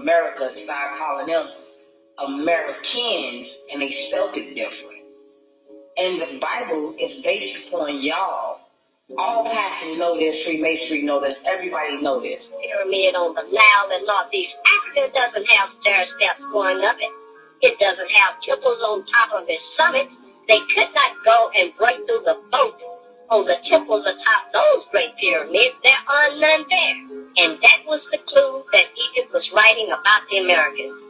America and started calling them Americans and they spelled it different. And the Bible is based upon y'all. All pastors know this, Freemasonry know this, everybody know this. Pyramid on the Nile and Northeast Africa doesn't have stair steps going up it. It doesn't have temples on top of its summits. They could not go and break through the boat on the temples atop those great pyramids, there are none there. And that was the clue that Was writing about the Americans.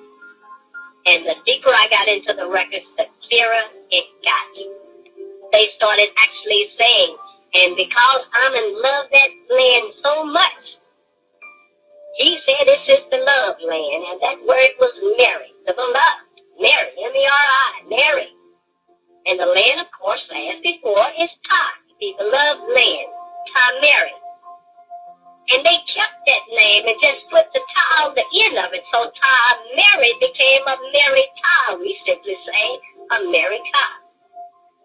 And the deeper I got into the records, the clearer it got. They started actually saying, and because I'm in love that land so much, he said this is the love land, and that word was Mary, the beloved. Mary, M-E-R-I, Mary. And the land, of course, as before, is Todd the beloved land, Tamari. And they kept that name and just put the ta on the end of it. So Tamari became a Mary Ta, we simply say, America.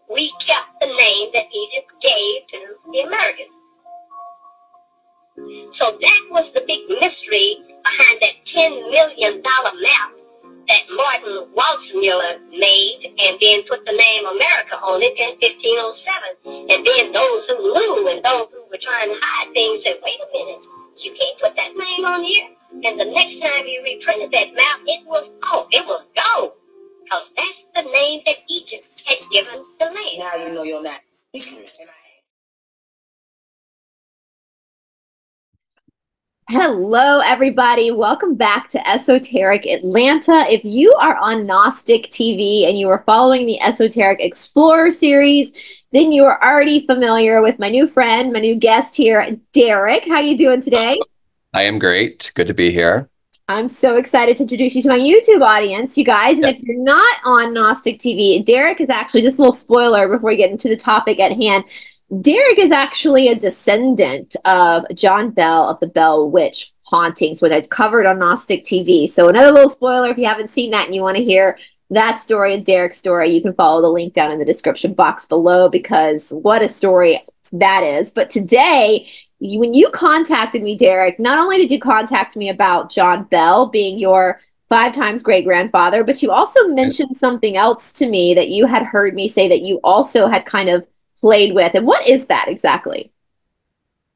We kept the name that Egypt gave to the Americans. So that was the big mystery behind that $10 million map that Martin Waldseemüller made and then put the name America on it in 1507. And then those who knew and those who were trying to hide things said, wait a minute, you can't put that name on here. And the next time you reprinted that map, it was oh, it was gone. Because that's the name that Egypt had given the land. Now you know you're not secret. Hello, everybody. Welcome back to Esoteric Atlanta. If you are on Gnostic TV and you are following the Esoteric Explorer series, then you are already familiar with my new friend, my new guest here, Derrick. How are you doing today? I am great. Good to be here. I'm so excited to introduce you to my YouTube audience, you guys. And if you're not on Gnostic TV, Derrick is actually just a little spoiler before we get into the topic at hand. Derrick is actually a descendant of John Bell of the Bell Witch hauntings, which I covered on Gnostic TV. So another little spoiler if you haven't seen that and you want to hear that story and Derrick's story, you can follow the link down in the description box below because what a story that is. But today, when you contacted me, Derrick, not only did you contact me about John Bell being your five times great grandfather, but you also mentioned something else to me that you had heard me say that you also had kind of played with. And what is that exactly?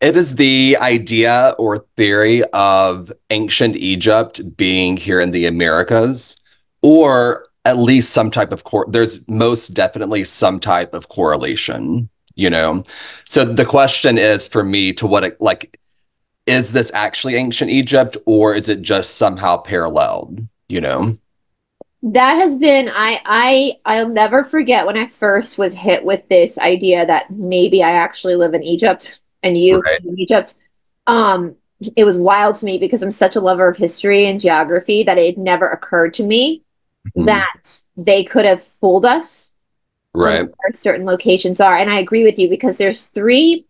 It is the idea or theory of ancient Egypt being here in the Americas, or at least some type of cor- there's most definitely some type of correlation, you know. So the question is for me to what it, like is this actually ancient Egypt or is it just somehow paralleled, you know? That has been I I I'll never forget when I first was hit with this idea that maybe I actually live in Egypt and you right. in Egypt. Um it was wild to me because I'm such a lover of history and geography that it never occurred to me mm-hmm. that they could have fooled us. Right. Where certain locations are. And I agree with you because there's three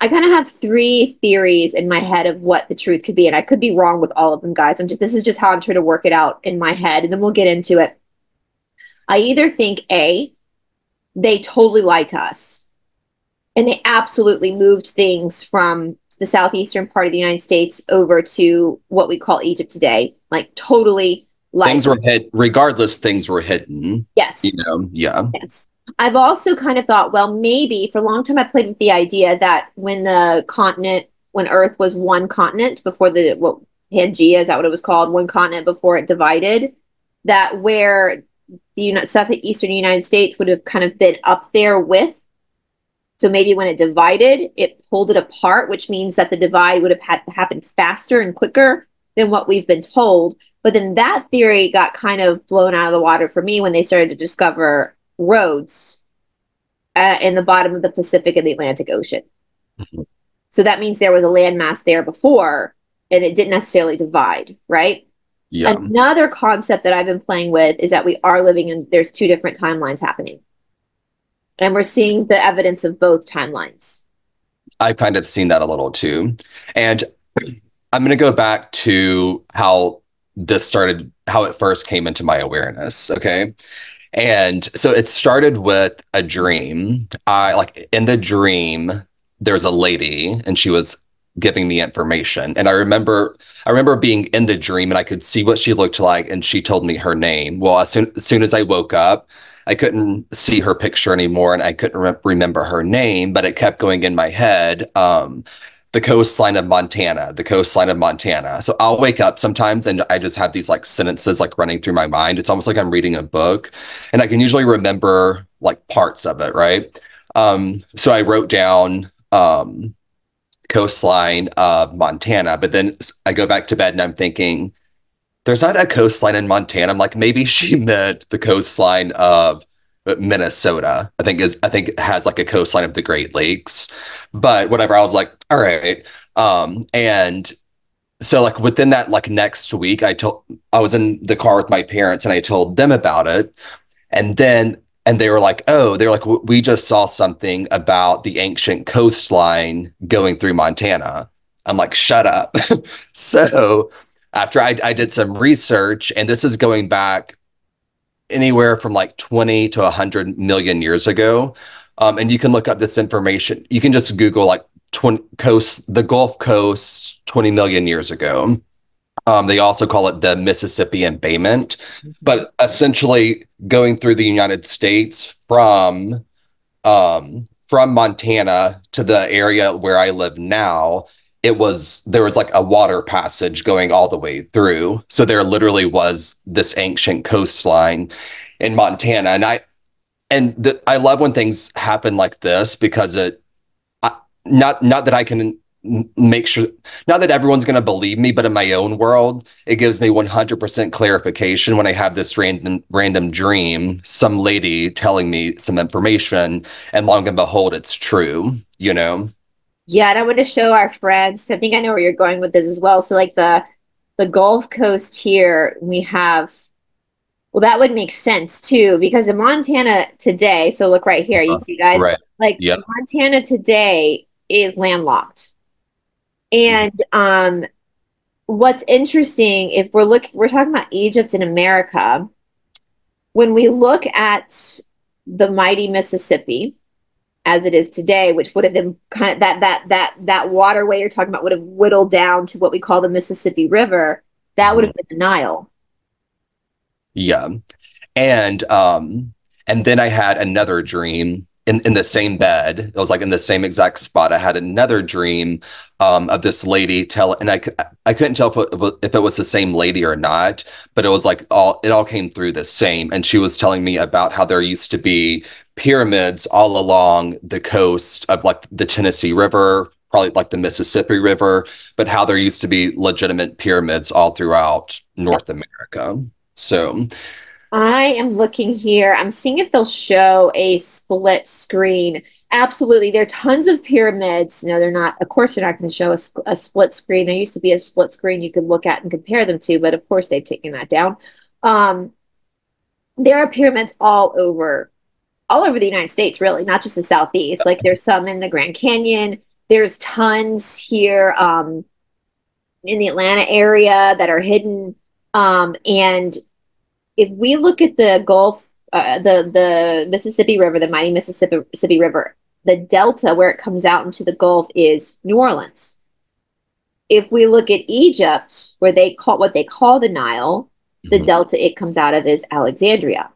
I kind of have three theories in my head of what the truth could be, and I could be wrong with all of them, guys. I'm just this is just how I'm trying to work it out in my head, and then we'll get into it. I either think A, they totally lied to us, and they absolutely moved things from the southeastern part of the United States over to what we call Egypt today, like totally lied. Things were hid. Regardless, things were hidden. Yes. You know. Yeah. Yes. I've also kind of thought, well, maybe for a long time I played with the idea that when the continent, when Earth was one continent before the what Pangea is that what it was called, one continent before it divided, that where the United, southeastern United States would have kind of been up there with. So maybe when it divided, it pulled it apart, which means that the divide would have had happened faster and quicker than what we've been told. But then that theory got kind of blown out of the water for me when they started to discover roads uh, in the bottom of the Pacific and the Atlantic Ocean. Mm-hmm. So that means there was a landmass there before and it didn't necessarily divide, right? Yeah. Another concept that I've been playing with is that we are living in there's two different timelines happening. And we're seeing the evidence of both timelines. I've kind of seen that a little too. And I'm going to go back to how this started, how it first came into my awareness. Okay. And so it started with a dream. I like in the dream, there's a lady and she was giving me information. And I remember I remember being in the dream and I could see what she looked like and she told me her name. Well, as soon as, soon as I woke up, I couldn't see her picture anymore and I couldn't re- remember her name, but it kept going in my head. Um, the coastline of Montana, the coastline of Montana. So I'll wake up sometimes and I just have these like sentences like running through my mind. It's almost like I'm reading a book and I can usually remember like parts of it, right? Um, so I wrote down um, coastline of Montana, but then I go back to bed and I'm thinking, there's not a coastline in Montana. I'm like, maybe she meant the coastline of Minnesota. I think is I think it has like a coastline of the Great Lakes. But whatever, I was like, all right. Um, and so like within that like next week, I told I was in the car with my parents and I told them about it. And then and they were like, oh, they're like, we just saw something about the ancient coastline going through Montana. I'm like, shut up. so after I, I did some research, and this is going back anywhere from like 20 to 100 million years ago. Um, and you can look up this information. You can just Google like 20 coast, the Gulf Coast 20 million years ago. Um, they also call it the Mississippi embayment, but essentially going through the United States from um, from Montana to the area where I live now, it was there was like a water passage going all the way through. So there literally was this ancient coastline in Montana, and I and the, I love when things happen like this because it I, not not that I can make sure not that everyone's going to believe me but in my own world it gives me 100% clarification when i have this random random dream some lady telling me some information and long and behold it's true you know yeah and i want to show our friends i think i know where you're going with this as well so like the the gulf coast here we have well that would make sense too because in montana today so look right here you uh, see guys right. like yep. montana today is landlocked and um, what's interesting, if we're looking, we're talking about Egypt and America. When we look at the mighty Mississippi, as it is today, which would have been kind of that that that that waterway you're talking about would have whittled down to what we call the Mississippi River. That would have been the Nile. Yeah, and um, and then I had another dream in, in the same bed. It was like in the same exact spot. I had another dream um, of this lady tell, and I, I couldn't tell if it, if it was the same lady or not, but it was like all, it all came through the same. And she was telling me about how there used to be pyramids all along the coast of like the Tennessee River, probably like the Mississippi River, but how there used to be legitimate pyramids all throughout North America. So, I am looking here. I'm seeing if they'll show a split screen. Absolutely. There are tons of pyramids. No, they're not. Of course, they're not going to show a, a, split screen. There used to be a split screen you could look at and compare them to, but of course, they've taken that down. Um, there are pyramids all over, all over the United States, really, not just the Southeast. Like there's some in the Grand Canyon. There's tons here um, in the Atlanta area that are hidden. Um, and if we look at the Gulf, uh, the the Mississippi River, the mighty Mississippi, Mississippi River, the delta where it comes out into the Gulf is New Orleans. If we look at Egypt, where they call what they call the Nile, the mm-hmm. delta it comes out of is Alexandria.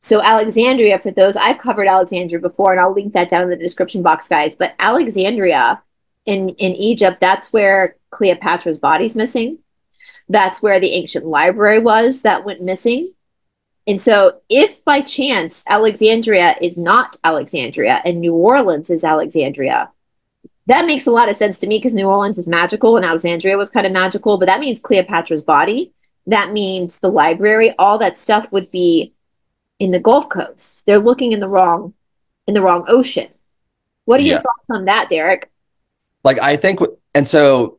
So Alexandria, for those I've covered Alexandria before, and I'll link that down in the description box, guys. But Alexandria in in Egypt, that's where Cleopatra's body's missing. That's where the ancient library was that went missing. And so, if by chance Alexandria is not Alexandria and New Orleans is Alexandria, that makes a lot of sense to me because New Orleans is magical and Alexandria was kind of magical, but that means Cleopatra's body. That means the library, all that stuff would be in the Gulf Coast. They're looking in the wrong in the wrong ocean. What are yeah. your thoughts on that, Derrick? Like I think and so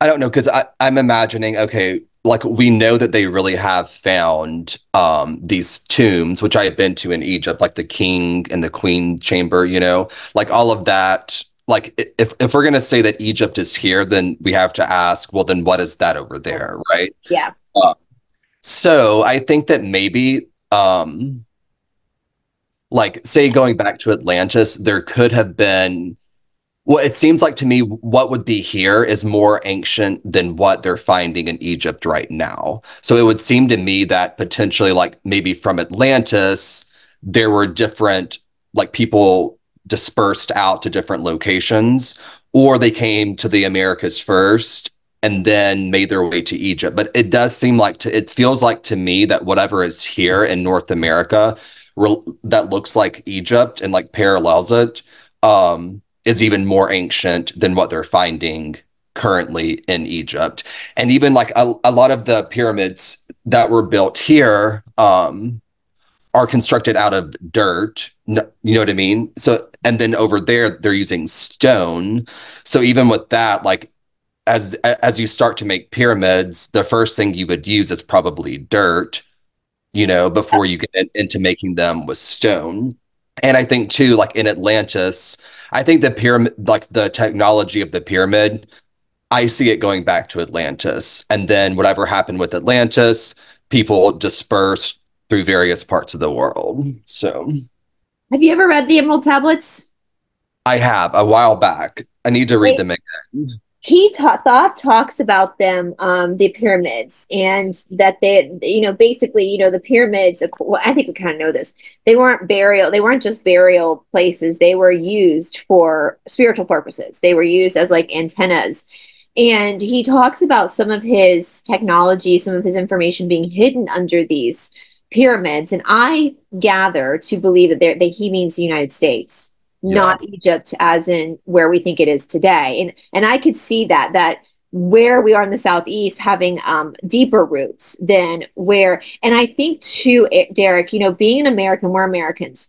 I don't know because I'm imagining. Okay, like we know that they really have found um these tombs which i have been to in egypt like the king and the queen chamber you know like all of that like if if we're going to say that egypt is here then we have to ask well then what is that over there right Yeah. uh, so i think that maybe um like say going back to atlantis there could have been well, it seems like to me what would be here is more ancient than what they're finding in Egypt right now. So it would seem to me that potentially, like maybe from Atlantis, there were different, like people dispersed out to different locations, or they came to the Americas first and then made their way to Egypt. But it does seem like to, it feels like to me that whatever is here in North America re- that looks like Egypt and like parallels it. Um, is even more ancient than what they're finding currently in Egypt. And even like a, a lot of the pyramids that were built here um, are constructed out of dirt. You know what I mean? So, and then over there, they're using stone. So even with that, like as as you start to make pyramids, the first thing you would use is probably dirt, you know, before you get in, into making them with stone. And I think too, like in Atlantis, I think the pyramid, like the technology of the pyramid, I see it going back to Atlantis. And then whatever happened with Atlantis, people dispersed through various parts of the world. So Have you ever read the Emerald Tablets? I have a while back. I need to read Wait. them again. He ta- thought talks about them um the pyramids and that they you know basically you know the pyramids well, i think we kind of know this. They weren't burial they weren't just burial places. They were used for spiritual purposes. They were used as like antennas. And he talks about some of his technology some of his information being hidden under these pyramids. And i gather to believe that, that he means the united states not Egypt as in where we think it is today. And and I could see that that where we are in the southeast having um, deeper roots than where and I think too eh, Derrick, you know, being an American, we're Americans.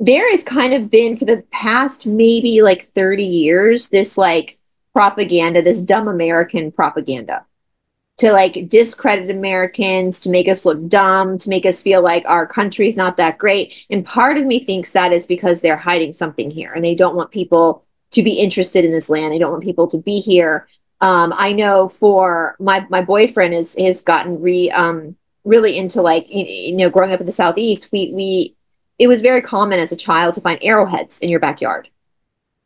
There has kind of been for the past maybe like 30 years this like propaganda, this dumb American propaganda to like discredit Americans, to make us look dumb, to make us feel like our country's not that great. And part of me thinks that is because they're hiding something here and they don't want people to be interested in this land. They don't want people to be here. Um, I know for my my boyfriend is has gotten re um really into like you, know growing up in the southeast. We we it was very common as a child to find arrowheads in your backyard,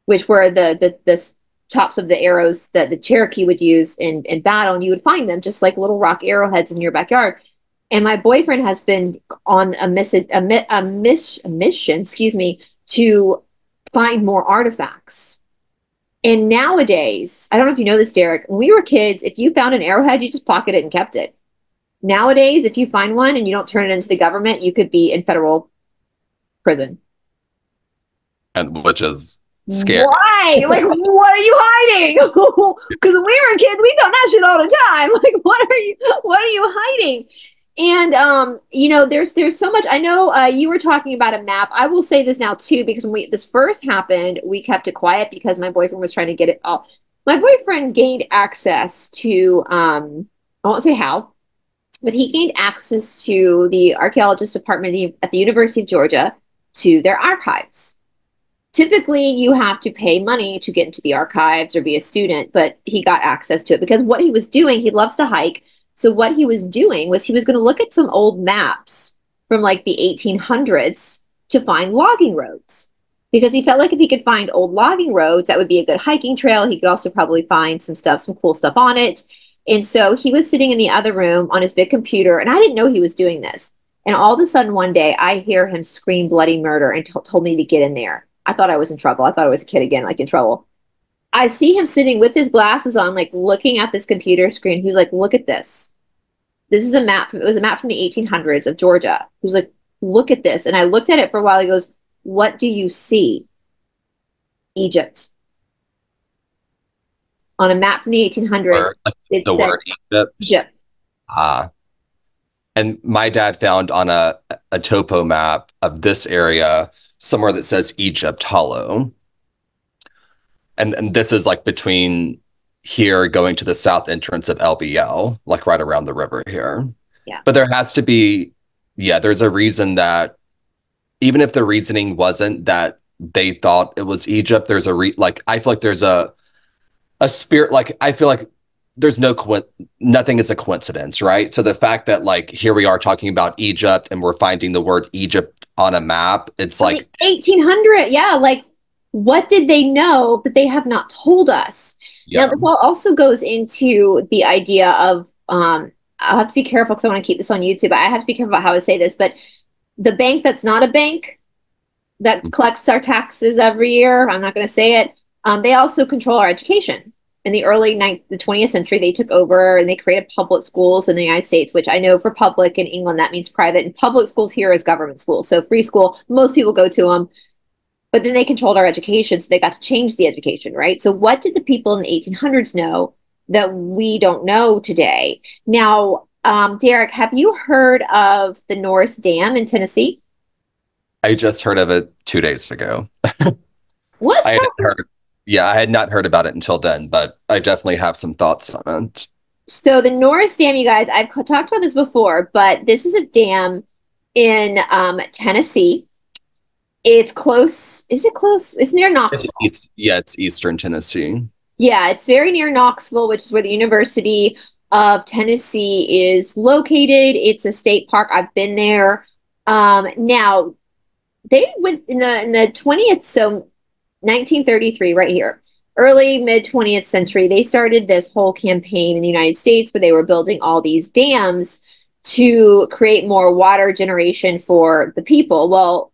which were the the the tops of the arrows that the Cherokee would use in, in battle, and you would find them just like little rock arrowheads in your backyard. And my boyfriend has been on a miss a, mi- a, miss, a mission, excuse me, to find more artifacts. And nowadays, I don't know if you know this, Derrick. When we were kids, if you found an arrowhead, you just pocketed it and kept it. Nowadays, if you find one and you don't turn it into the government, you could be in federal prison. And which is scary. Why? Like, what are you hiding? Because when we were kids, we found that shit all the time. Like, what are you? What are you hiding? And um, you know, there's there's so much. I know uh, you were talking about a map. I will say this now too, because when we this first happened, we kept it quiet because my boyfriend was trying to get it all. My boyfriend gained access to um, I won't say how, but he gained access to the archaeologist department at the University of Georgia to their archives typically you have to pay money to get into the archives or be a student but he got access to it because what he was doing he loves to hike. So what he was doing was he was going to look at some old maps from like the 1800s to find logging roads. Because he felt like if he could find old logging roads that would be a good hiking trail. He could also probably find some stuff some cool stuff on it. And so he was sitting in the other room on his big computer and i didn't know he was doing this. And all of a sudden one day i hear him scream bloody murder and t- told me to get in there I thought I was in trouble. I thought I was a kid again, like in trouble. I see him sitting with his glasses on, like looking at this computer screen. He's like, "Look at this. This is a map. From, it was a map from the 1800s of Georgia." He was like, "Look at this." And I looked at it for a while. He goes, "What do you see?" Egypt. On a map from the 1800s, Or, like, it the said word Egypt. Egypt. Ah. And my dad found on a, a topo map of this area somewhere that says Egypt Hollow. And and this is like between here going to the south entrance of LBL, like right around the river here. Yeah. But there has to be, yeah, there's a reason that even if the reasoning wasn't that they thought it was Egypt, there's a re like I feel like there's a a spirit like I feel like there's no co- nothing is a coincidence, right? So the fact that like here we are talking about Egypt and we're finding the word Egypt on a map, it's I like mean, 1800. Yeah. Like, what did they know that they have not told us? yeah, Now, this all also goes into the idea of, um, I'll have to be careful because I want to keep this on YouTube. I have to be careful about how I say this, but the bank that's not a bank that collects our taxes every year, I'm not going to say it, um, they also control our education. In the early ninth, the 20th century, they took over and they created public schools in the United States, which I know for public in England, that means private. And public schools here is government schools. So free school, most people go to them. But then they controlled our education, so they got to change the education, right? So what did the people in the 1800s know that we don't know today? Now, um, Derrick, have you heard of the Norris Dam in Tennessee? I just heard of it two days ago. Let's I talk heard, yeah, I had not heard about it until then, but I definitely have some thoughts on it. So the Norris Dam, you guys, I've talked about this before, but this is a dam in um, Tennessee. It's close. Is it close? It's near It's Knoxville. east, yeah, it's Eastern Tennessee. Yeah, it's very near Knoxville, which is where the University of Tennessee is located. It's a state park. I've been there. Um, now, they went in the in the 20th, so 1933, right here, early mid 20th century, they started this whole campaign in the United States where they were building all these dams to create more water generation for the people. Well,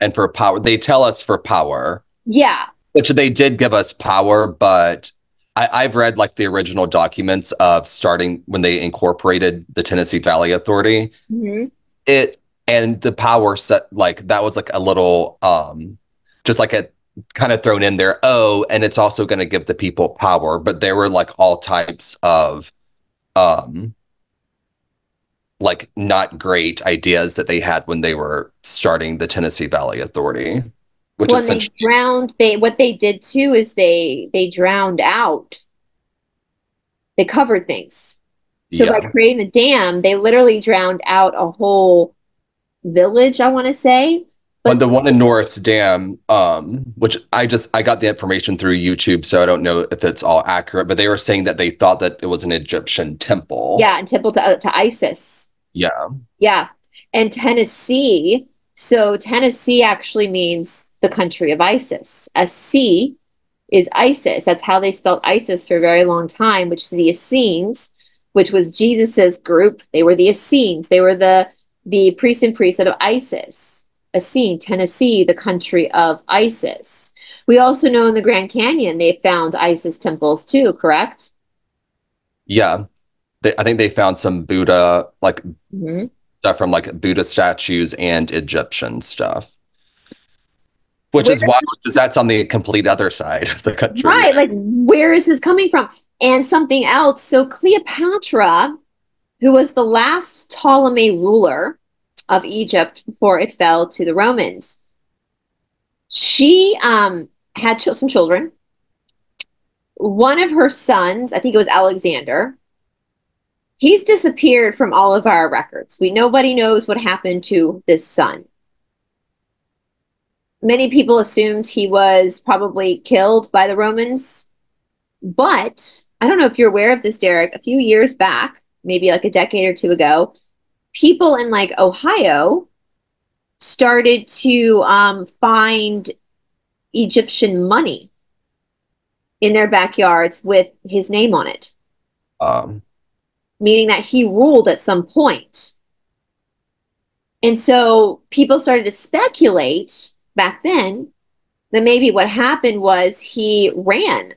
And for power, they tell us for power, yeah, which they did give us power, but I, I've read like the original documents of starting when they incorporated the Tennessee Valley Authority. Mhm. It and the power set like that was like a little um just like a kind of thrown in there. Oh, and it's also going to give the people power, but there were like all types of um like not great ideas that they had when they were starting the Tennessee Valley Authority, which they essentially drowned they what they did too is they they drowned out they covered things so yeah. by creating the dam they literally drowned out a whole village i want to say But the one in Norris Dam, um, which I just I got the information through YouTube, so I don't know if it's all accurate, but they were saying that they thought that it was an Egyptian temple. yeah and temple to, to isis. Yeah. yeah and tennessee so tennessee actually means the country of isis. A c is isis. That's how they spelled isis for a very long time which the essenes which was jesus's group. They were the essenes. They were the the priest and priesthood of isis essene tennessee the country of isis we also know in the grand canyon they found isis temples too correct Yeah. They, I think they found some Buddha like hmm stuff from like Buddha statues and Egyptian stuff. Which is Where- wild because that's on the complete other side of the country. Right, like where is this coming from? And something else. So Cleopatra, who was the last Ptolemy ruler of Egypt before it fell to the Romans, she um had some children. One of her sons, I think it was Alexander, he's disappeared from all of our records. We nobody knows what happened to this son. Many people assumed he was probably killed by the Romans, but I don't know if you're aware of this, Derrick. A few years back, maybe like a decade or two ago, people in like Ohio started to um, find Egyptian money in their backyards with his name on it, Um, meaning that he ruled at some point. And so people started to speculate back then that maybe what happened was he ran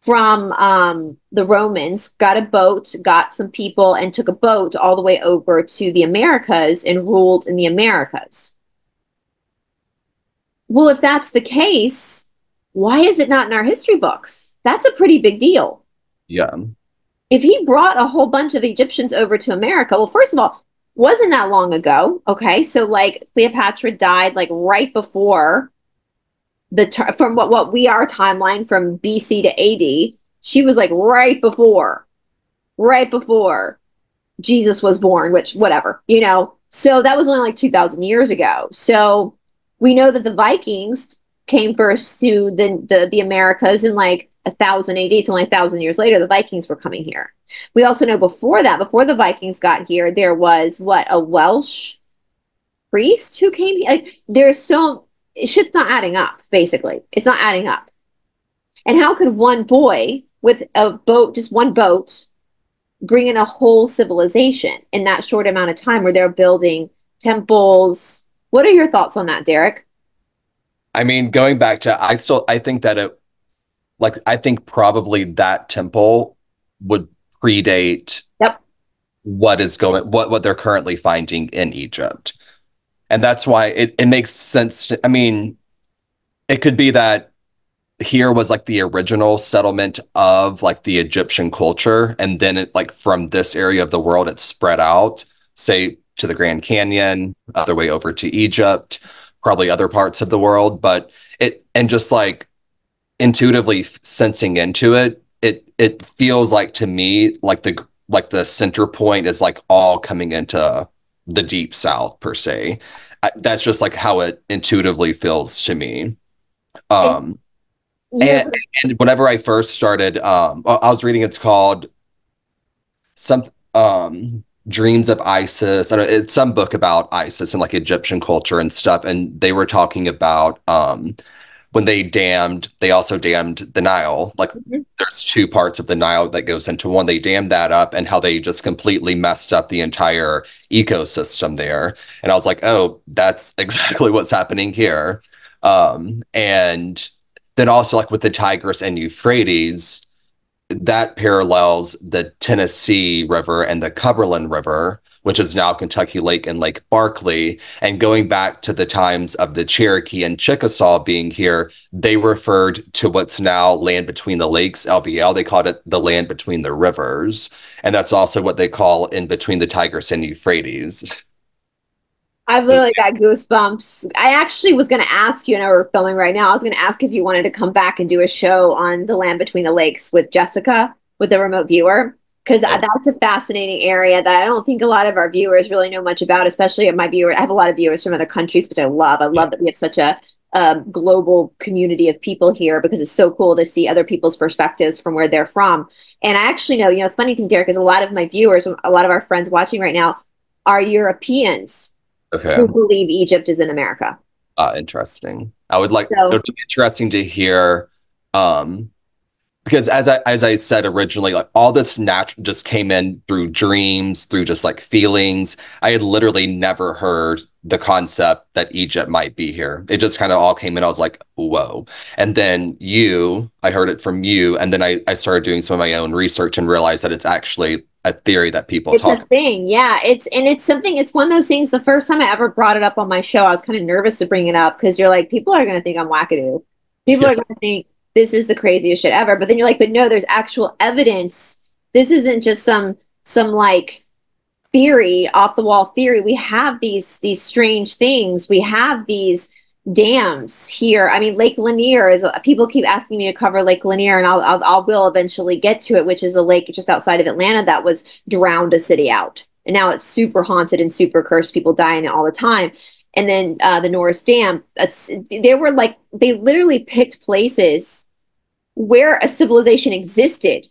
from um, the Romans, got a boat, got some people, and took a boat all the way over to the Americas and ruled in the Americas. Well, if that's the case, why is it not in our history books? That's a pretty big deal. yeah. If he brought a whole bunch of Egyptians over to America, well, first of all, wasn't that long ago. Okay, so like Cleopatra died like right before the ter- from what what we are timeline from BC to AD. she was like right before, right before Jesus was born, which whatever, you know. So that was only like 2,000 years ago. So we know that the Vikings came first to the, the, the Americas in like a thousand AD. So only a thousand years later, the Vikings were coming here. We also know before that, before the Vikings got here, there was what a Welsh priest who came here. Like, there's so shit's not adding up. Basically, it's not adding up. And how could one boy with a boat, just one boat, bring in a whole civilization in that short amount of time where they're building temples? What are your thoughts on that, Derrick? I mean, going back to, I still, I think that it, like, I think probably that temple would predate yep. what is going, what, what they're currently finding in Egypt. And that's why it, it makes sense. To, I mean, it could be that here was like the original settlement of like the Egyptian culture. And then it like from this area of the world, it spread out, say to the Grand Canyon, other way over to Egypt, probably other parts of the world. But it, and just like intuitively sensing into it, it, it feels like to me, like the, like the center point is like all coming into the deep south per se. I, that's just like how it intuitively feels to me. Um, yeah. and, and whenever I first started, um, I was reading, it's called some, um, Dreams of Isis. I don't, it's some book about Isis and like Egyptian culture and stuff. And they were talking about, um, when they dammed, they also dammed the Nile. Like mm-hmm. there's two parts of the Nile that goes into one. They dammed that up and how they just completely messed up the entire ecosystem there. And I was like, oh, that's exactly what's happening here. Um, and then also like with the Tigris and Euphrates, that parallels the Tennessee River and the Cumberland River, which is now Kentucky Lake and Lake Barkley. And going back to the times of the Cherokee and Chickasaw being here, they referred to what's now land between the lakes, LBL. They called it the land between the rivers. And that's also what they call in between the Tigris and Euphrates. I've literally got goosebumps. I actually was going to ask you, and I were filming right now. I was going to ask if you wanted to come back and do a show on the land between the lakes with Jessica, with the remote viewer, because that's a fascinating area that I don't think a lot of our viewers really know much about. Especially my viewers, I have a lot of viewers from other countries, which I love. I love that we have such a um, global community of people here because it's so cool to see other people's perspectives from where they're from. And I actually know, you know, funny thing, Derrick, is a lot of my viewers, a lot of our friends watching right now, are Europeans okay. who believe Egypt is in America. Uh, interesting. I would like so, it would be interesting to hear um because as I as I said originally, like all this natural just came in through dreams, through just like feelings. I had literally never heard the concept that Egypt might be here. It just kind of all came in. I was like, whoa. And then you, I heard it from you, and then I, I started doing some of my own research and realized that it's actually a theory that people it's talk. It's a thing, yeah. It's and it's something. It's one of those things. The first time I ever brought it up on my show, I was kind of nervous to bring it up because you're like, people are going to think I'm wackadoo. People yeah. are going to think this is the craziest shit ever. But then you're like, but no, there's actual evidence. This isn't just some some like theory, off the wall theory. We have these these strange things. We have these dams here. I mean, Lake Lanier is. People keep asking me to cover Lake Lanier, and I'll, I'll, I'll will eventually get to it, which is a lake just outside of Atlanta that was drowned a city out, and now it's super haunted and super cursed. People die in it all the time. And then uh, the Norris Dam. That's they were like they literally picked places where a civilization existed,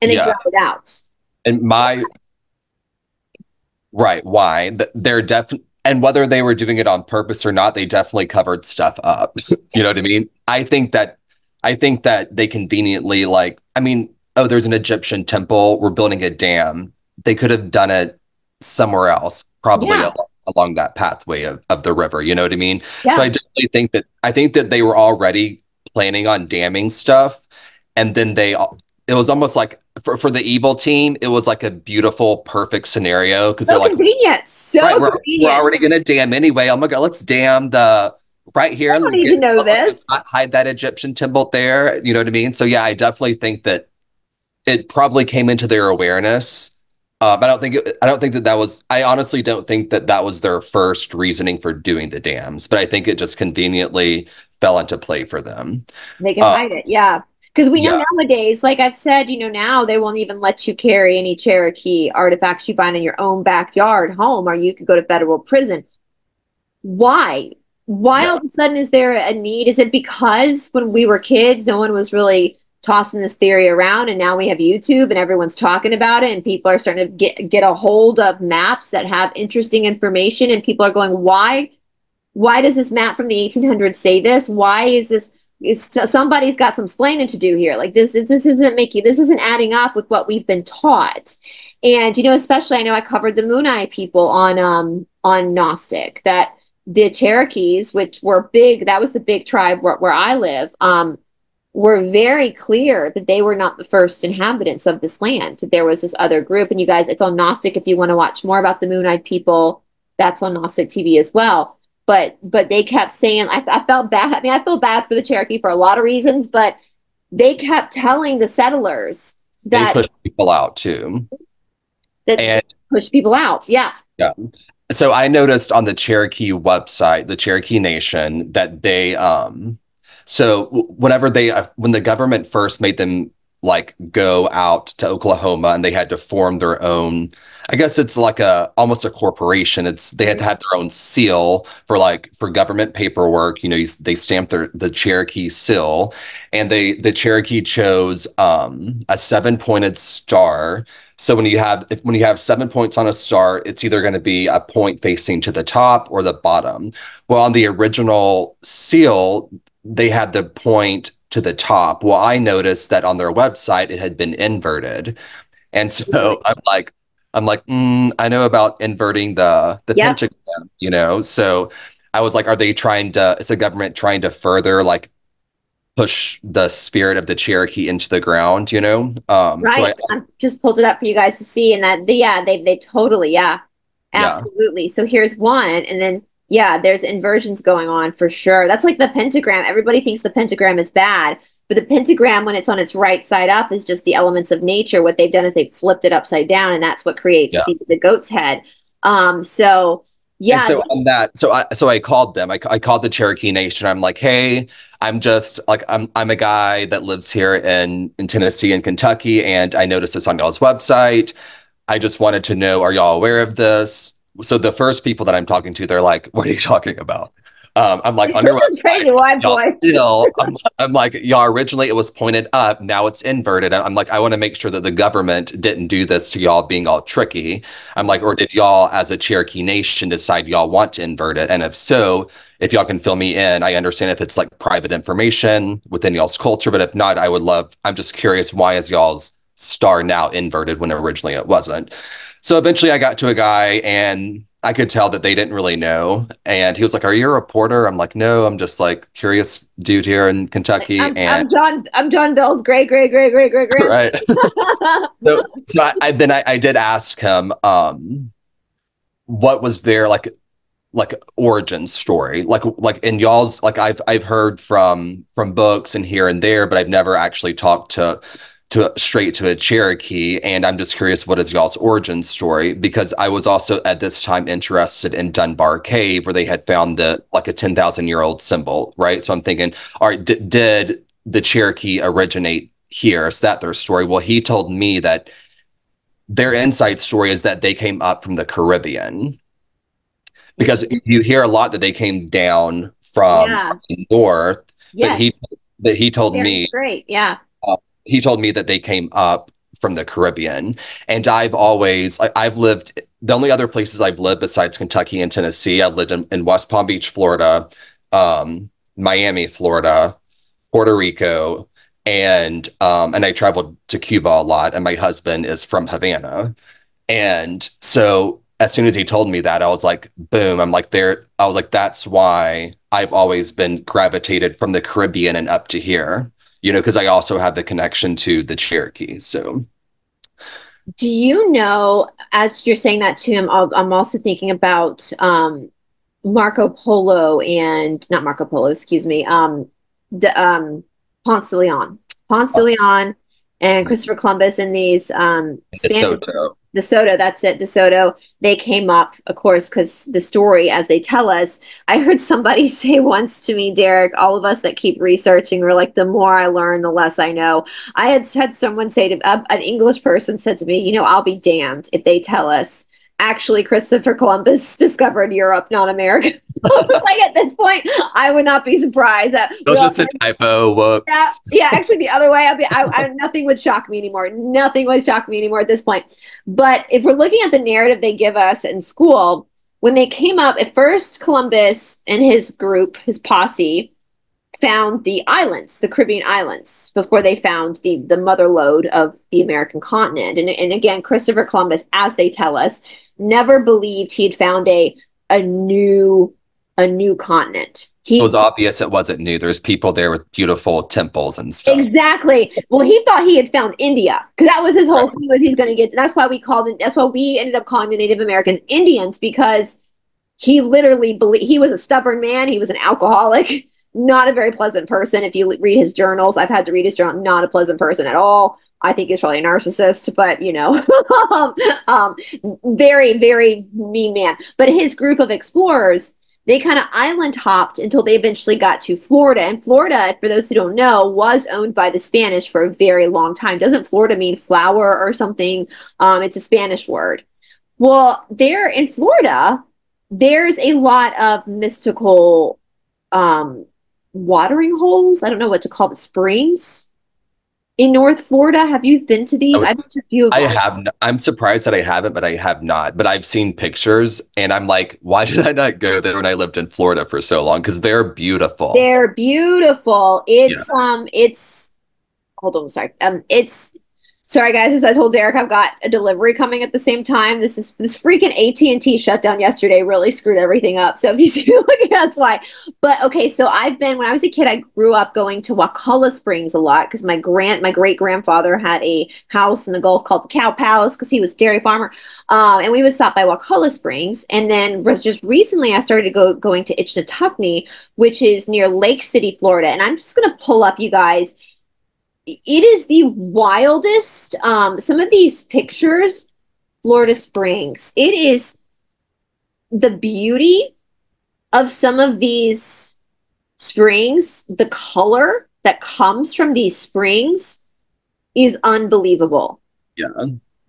and they yeah. drowned it out. And my right, why they're definitely and whether they were doing it on purpose or not, they definitely covered stuff up. you know what I mean? I think that I think that they conveniently like I mean, oh, there's an Egyptian temple, we're building a dam. They could have done it somewhere else, probably yeah. along, along, that pathway of, of the river. You know what I mean? Yeah. So I definitely think that I think that they were already planning on damming stuff. And then they it was almost like for, for the evil team, it was like a beautiful, perfect scenario because so they're like convenient, so right, we're, convenient. we're already gonna dam anyway. Oh my god, let's dam the right here. I don't need get, to know this. Hide that Egyptian temple there. You know what I mean? So yeah, I definitely think that it probably came into their awareness. Um, I don't think it, I don't think that that was. I honestly don't think that that was their first reasoning for doing the dams, but I think it just conveniently fell into play for them. They can uh, hide it, yeah. Because we know Yeah. nowadays, like I've said, you know, now they won't even let you carry any Cherokee artifacts you find in your own backyard home, or you could go to federal prison. Why? Why Yeah. all of a sudden is there a need? Is it because when we were kids, no one was really tossing this theory around, and now we have YouTube and everyone's talking about it, and people are starting to get get a hold of maps that have interesting information, and people are going, why? Why does this map from the 1800s say this? Why is this? Is somebody's got some explaining to do here? Like this, this isn't making this isn't adding up with what we've been taught. And you know, especially I know I covered the Moon-eyed people on um on Gnostic that the Cherokees, which were big, that was the big tribe where, where I live, um, were very clear that they were not the first inhabitants of this land. That there was this other group, and you guys, it's on Gnostic if you want to watch more about the Moon-eyed people. That's on Gnostic TV as well. But but they kept saying, I, I felt bad. I mean, I feel bad for the Cherokee for a lot of reasons, but they kept telling the settlers They that push people out too. that And push people out. Yeah. Yeah. so I noticed on the Cherokee website, the Cherokee Nation, that they um so whenever they uh, when the government first made them like go out to Oklahoma and they had to form their own I guess it's like a almost a corporation. It's they had to have their own seal for like for government paperwork. You know, you, they stamped their the Cherokee seal, and they the Cherokee chose um, a seven pointed star. So when you have if, when you have seven points on a star, it's either going to be a point facing to the top or the bottom. Well, on the original seal, they had the point to the top. Well, I noticed that on their website it had been inverted, and so I'm like, I'm like, mm, I know about inverting the the pentagram, you know. So I was like, are they trying to? Is the government trying to further like push the spirit of the Cherokee into the ground? You know, um, so I, Right. I just pulled it up for you guys to see, and that the, yeah, they they totally yeah, Yeah. absolutely. So here's one, and then yeah, there's inversions going on for sure. That's like the pentagram. Everybody thinks the pentagram is bad, but the pentagram, when it's on its right side up, is just the elements of nature. What they've done is they've flipped it upside down, and that's what creates Yeah. the, the goat's head. Um. So yeah. And so on that, so I so I called them. I, I called the Cherokee Nation. I'm like, hey, I'm just like I'm I'm a guy that lives here in in Tennessee and Kentucky, and I noticed this on y'all's website. I just wanted to know, are y'all aware of this? So the first people that I'm talking to, they're like, what are you talking about? Um, I'm like, on your This is crazy, website, white y'all boy. still, I'm, I'm like, y'all originally it was pointed up, now it's inverted. I'm like, I want to make sure that the government didn't do this to y'all being all tricky. I'm like, or did y'all as a Cherokee nation decide y'all want to invert it? And if so, if y'all can fill me in, I understand if it's like private information within y'all's culture, but if not, I would love, I'm just curious, why is y'all's star now inverted when originally it wasn't? So eventually I got to a guy and I could tell that they didn't really know. And he was like, Are you a reporter? I'm like, No, I'm just like curious dude here in Kentucky. I'm, I'm John. I'm John Bell's great, great, great, great, great, great. right. So, so I, I then I, I did ask him, um, what was their like like origin story? Like like in y'all's like I've I've heard from from books and here and there, but I've never actually talked to to straight to a Cherokee. And I'm just curious, what is y'all's origin story? Because I was also at this time interested in Dunbar Cave, where they had found the like a ten thousand year old symbol, right? So I'm thinking, all right, d- did the Cherokee originate here? Is that their story? Well, he told me that their inside story is that they came up from the Caribbean. Because you hear a lot that they came down from Yeah. the north, but he that he told Very me straight. Yeah. He told me that they came up from the Caribbean. And I've always, I, I've lived, the only other places I've lived besides Kentucky and Tennessee, I've lived in, in West Palm Beach, Florida, um, Miami, Florida, Puerto Rico, and um, and I traveled to Cuba a lot. And my husband is from Havana. And so as soon as he told me that, I was like, boom, I'm like, there, I was like, that's why I've always been gravitated from the Caribbean and up to here you know, because I also have the connection to the Cherokee. So Do you know, as you're saying that to him, I'll- I'm also thinking about um, Marco Polo and not Marco Polo, excuse me, um, the, um, Ponce de Leon. Ponce de Leon and Christopher Columbus and these um, Spanish, DeSoto. DeSoto, that's it, DeSoto. They came up, of course, because the story, as they tell us, I heard somebody say once to me, Derrick, all of us that keep researching, we're like, the more I learn, the less I know. I had had someone say to uh, an English person said to me, you know, I'll be damned if they tell us actually Christopher Columbus discovered Europe, not America. like at this point, I would not be surprised that It was just a typo. Whoops. yeah, yeah, actually, the other way, I'd be, I, I, nothing would shock me anymore. Nothing would shock me anymore at this point. But if we're looking at the narrative they give us in school, when they came up, at first, Columbus and his group, his posse, found the islands, the Caribbean islands, before they found the the mother lode of the American continent. And, and again, Christopher Columbus, as they tell us, never believed he'd found a a new a new continent. He It was obvious it wasn't new. There's people there with beautiful temples and stuff. Exactly. Well, he thought he had found India because that was his whole thing. Was he's going to get? That's why we called. That's why we ended up calling the Native Americans Indians because he literally believed he was a stubborn man. He was an alcoholic, not a very pleasant person. If you read his journals, I've had to read his journal. Not a pleasant person at all. I think he's probably a narcissist, but you know, um, very, very mean man. But his group of explorers they kind of island hopped until they eventually got to Florida. And Florida, for those who don't know, was owned by the Spanish for a very long time. Doesn't Florida mean flower or something? Um, it's a Spanish word. Well, there in Florida, there's a lot of mystical um, watering holes. I don't know what to call the springs in North Florida. Have you been to these? I- I've been to a few of I them. have. n- I'm surprised that I haven't, but I have not. But I've seen pictures, and I'm like, why did I not go there when I lived in Florida for so long? Because they're beautiful. They're beautiful. It's um it's hold on, sorry. Um it's sorry guys, as I told Derrick, I've got a delivery coming at the same time. This is this freaking AT&T shutdown yesterday really screwed everything up. So if you see me looking, that's why. But okay, so I've been when I was a kid, I grew up going to Wakulla Springs a lot because my grand my great grandfather had a house in the Gulf called the Cow Palace because he was dairy farmer. Um, and we would stop by Wakulla Springs. And then just recently I started to go going to Ichetucknee, which is near Lake City, Florida. And I'm just gonna pull up you guys. It is the wildest. Um, some of these pictures, Florida Springs. It is the beauty of some of these springs, the color that comes from these springs is unbelievable. yeah,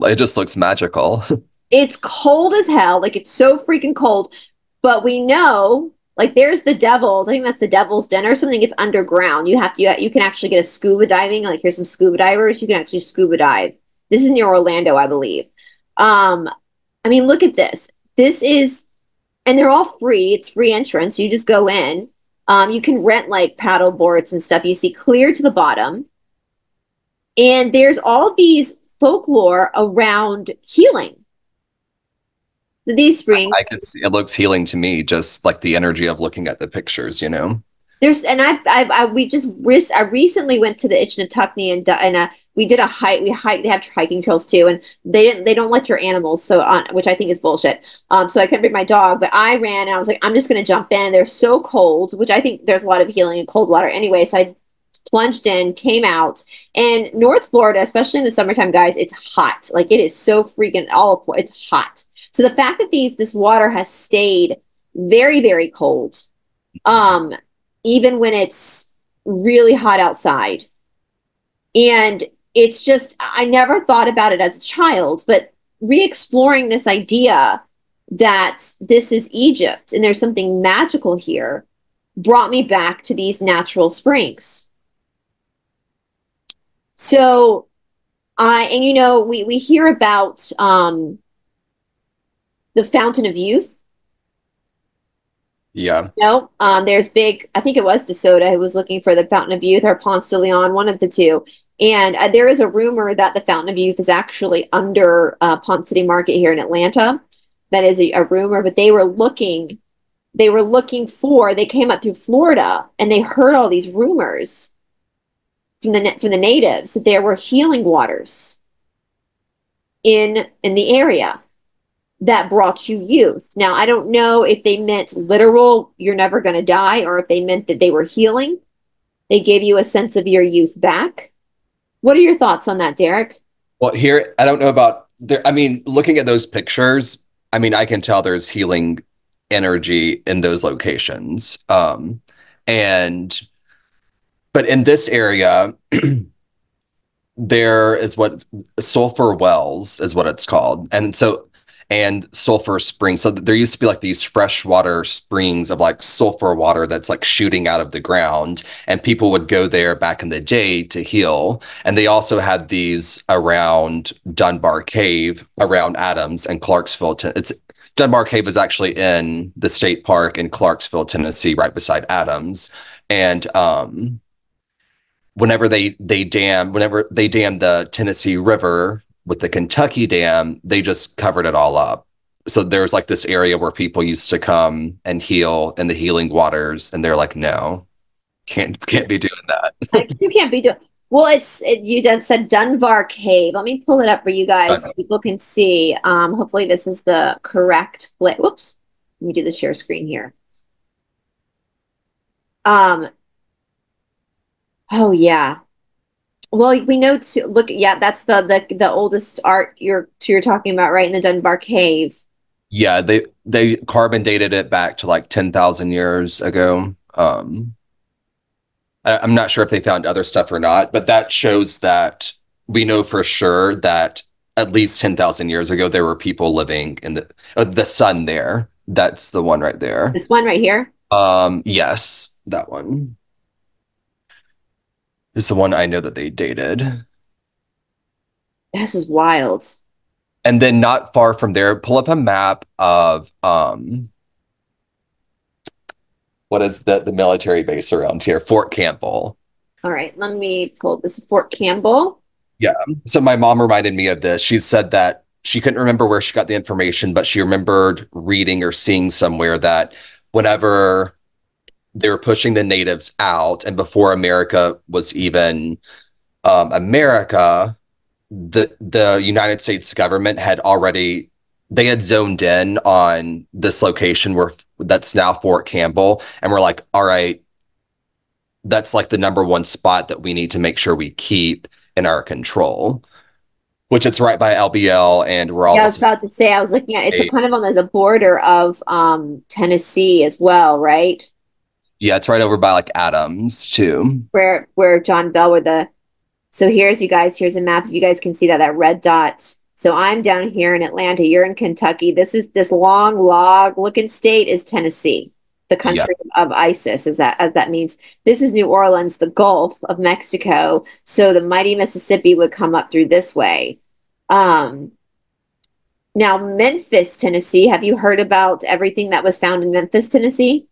it just looks magical. It's cold as hell. Like it's so freaking cold. But we know, like there's the Devil's. I think that's the Devil's Den or something. It's underground. You have. You, you can actually get a scuba diving. Like here's some scuba divers. You can actually scuba dive. This is near Orlando, I believe. Um, I mean, look at this. This is, and they're all free. It's free entrance. You just go in. Um, you can rent like paddle boards and stuff. You see clear to the bottom. And there's all these folklore around healing. These springs. I can see it looks healing to me, just like the energy of looking at the pictures, you know. There's and I I, I we just ris- I recently went to the Ichetucknee and and uh, we did a hike. We hiked. They have hiking trails too, and they didn't. They don't let your animals. So on, which I think is bullshit. Um, so I couldn't bring my dog, but I ran and I was like, I'm just gonna jump in. They're so cold, which I think there's a lot of healing in cold water anyway. So I plunged in, came out, and North Florida, especially in the summertime, guys, it's hot. Like it is so freaking all of Florida. It's hot. So the fact that these this water has stayed very very cold, um, even when it's really hot outside, and it's just I never thought about it as a child, but re-exploring this idea that this is Egypt and there's something magical here brought me back to these natural springs. So I and you know we we hear about um the Fountain of Youth. Yeah, No, um, there's big. I think it was DeSoto who was looking for the Fountain of Youth or Ponce de Leon, one of the two. And uh, there is a rumor that the Fountain of Youth is actually under uh, Ponce City Market here in Atlanta. That is a, a rumor, but they were looking. They were looking for. They came up through Florida and they heard all these rumors from the from the natives that there were healing waters in in the area that brought you youth. Now, I don't know if they meant literal, you're never going to die, or if they meant that they were healing. They gave you a sense of your youth back. What are your thoughts on that, Derrick? Well, here I don't know about there. I mean, looking at those pictures, I mean, I can tell there's healing energy in those locations. Um, and but in this area, there is what sulfur wells is what it's called, and so and sulfur springs. So there used to be like these freshwater springs of like sulfur water that's like shooting out of the ground, and people would go there back in the day to heal. And they also had these around Dunbar Cave, around Adams and Clarksville. It's Dunbar Cave is actually in the state park in Clarksville, Tennessee, right beside Adams. And um, whenever they they dam, whenever they dam the Tennessee River, with the Kentucky dam, they just covered it all up. So there's like this area where people used to come and heal in the healing waters, and they're like, no, can't can't be doing that. you can't be doing. Well, it's it, you just said Dunbar Cave. Let me pull it up for you guys. So people can see. Um, hopefully this is the correct place. Whoops. Let me do the share screen here. Um. Oh yeah, well, we know to look. Yeah, that's the the the oldest art you're you're talking about, right in the Dunbar Cave. Yeah, they they carbon dated it back to like ten thousand years ago. Um, I, I'm not sure if they found other stuff or not, but that shows that we know for sure that at least ten thousand years ago there were people living in the uh, the sun there. That's the one right there. This one right here. Um, yes, that one is the one I know that they dated. This is wild. And then not far from there, pull up a map of um what is the the military base around here? Fort Campbell. All right, let me pull this Fort Campbell. Yeah. So my mom reminded me of this. She said that she couldn't remember where she got the information, but she remembered reading or seeing somewhere that whenever they were pushing the natives out, and before America was even um, America, the the United States government had already they had zoned in on this location where that's now Fort Campbell, and we're like, all right, that's like the number one spot that we need to make sure we keep in our control. Which it's right by LBL, and we're all. Yeah, I was about to say. I was looking at it's kind of on the, the border of um, Tennessee as well, right? Yeah, it's right over by like Adams too. Where where John Bell were the so here's you guys, here's a map. You guys can see that that red dot. So I'm down here in Atlanta, you're in Kentucky. This is this long log looking state is Tennessee, the country yeah. of ISIS, as that as that means. This is New Orleans, the Gulf of Mexico. So the mighty Mississippi would come up through this way. Um now Memphis, Tennessee. Have you heard about everything that was found in Memphis, Tennessee?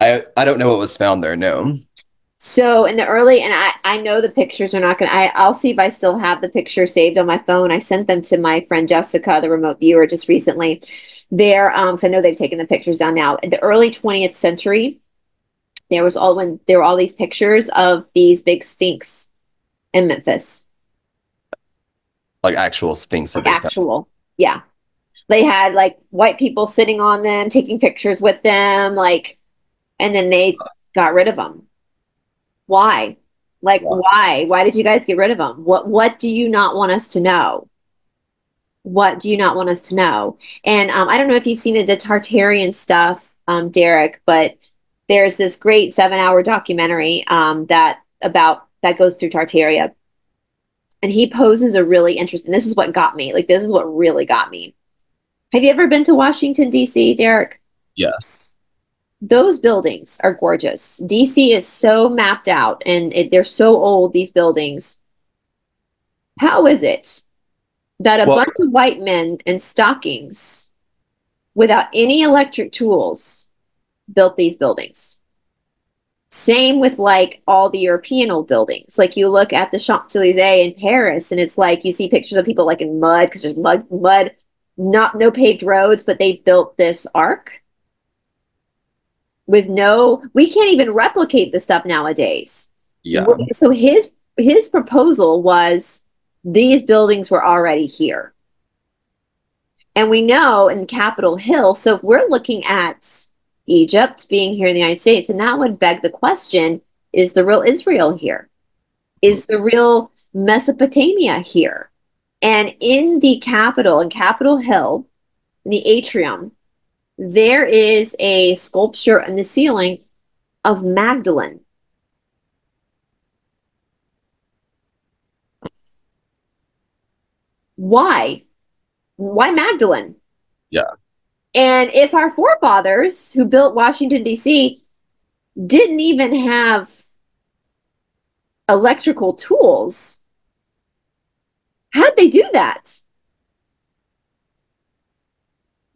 I I don't know what was found there. No. So in the early, and I I know the pictures are not gonna. I I'll see if I still have the picture saved on my phone. I sent them to my friend Jessica, the remote viewer, just recently. There, um, because I know they've taken the pictures down now. In the early 20th century, there was all when there were all these pictures of these big sphinx in Memphis. Like actual sphinx. Like actual, yeah. They had like white people sitting on them, taking pictures with them, like and then they got rid of them. Why? Like yeah. why? Why did you guys get rid of them? What what do you not want us to know? What do you not want us to know? And um, I don't know if you've seen the Tartarian stuff, um, Derrick, but there's this great seven-hour documentary um, that about that goes through Tartaria, and he poses a really interesting. This is what got me. Like this is what really got me. Have you ever been to Washington D.C., Derrick? Yes those buildings are gorgeous. DC is so mapped out and it, they're so old, these buildings. How is it that a well, bunch of white men in stockings without any electric tools built these buildings? Same with like all the European old buildings. Like you look at the Champs Elysees in Paris, and it's like you see pictures of people like in mud because there's mud, mud, not no paved roads, but they built this arc with no we can't even replicate the stuff nowadays. Yeah. So his his proposal was these buildings were already here. And we know in capitol hill so if we're looking at egypt being here in the united states and that would beg the question is the real israel here? Is the real Mesopotamia here. And in the Capitol, in Capitol Hill, in the atrium, there is a sculpture in the ceiling of Magdalene. Why? Why Magdalene? Yeah. And if our forefathers who built Washington, D.C., didn't even have electrical tools, how'd they do that?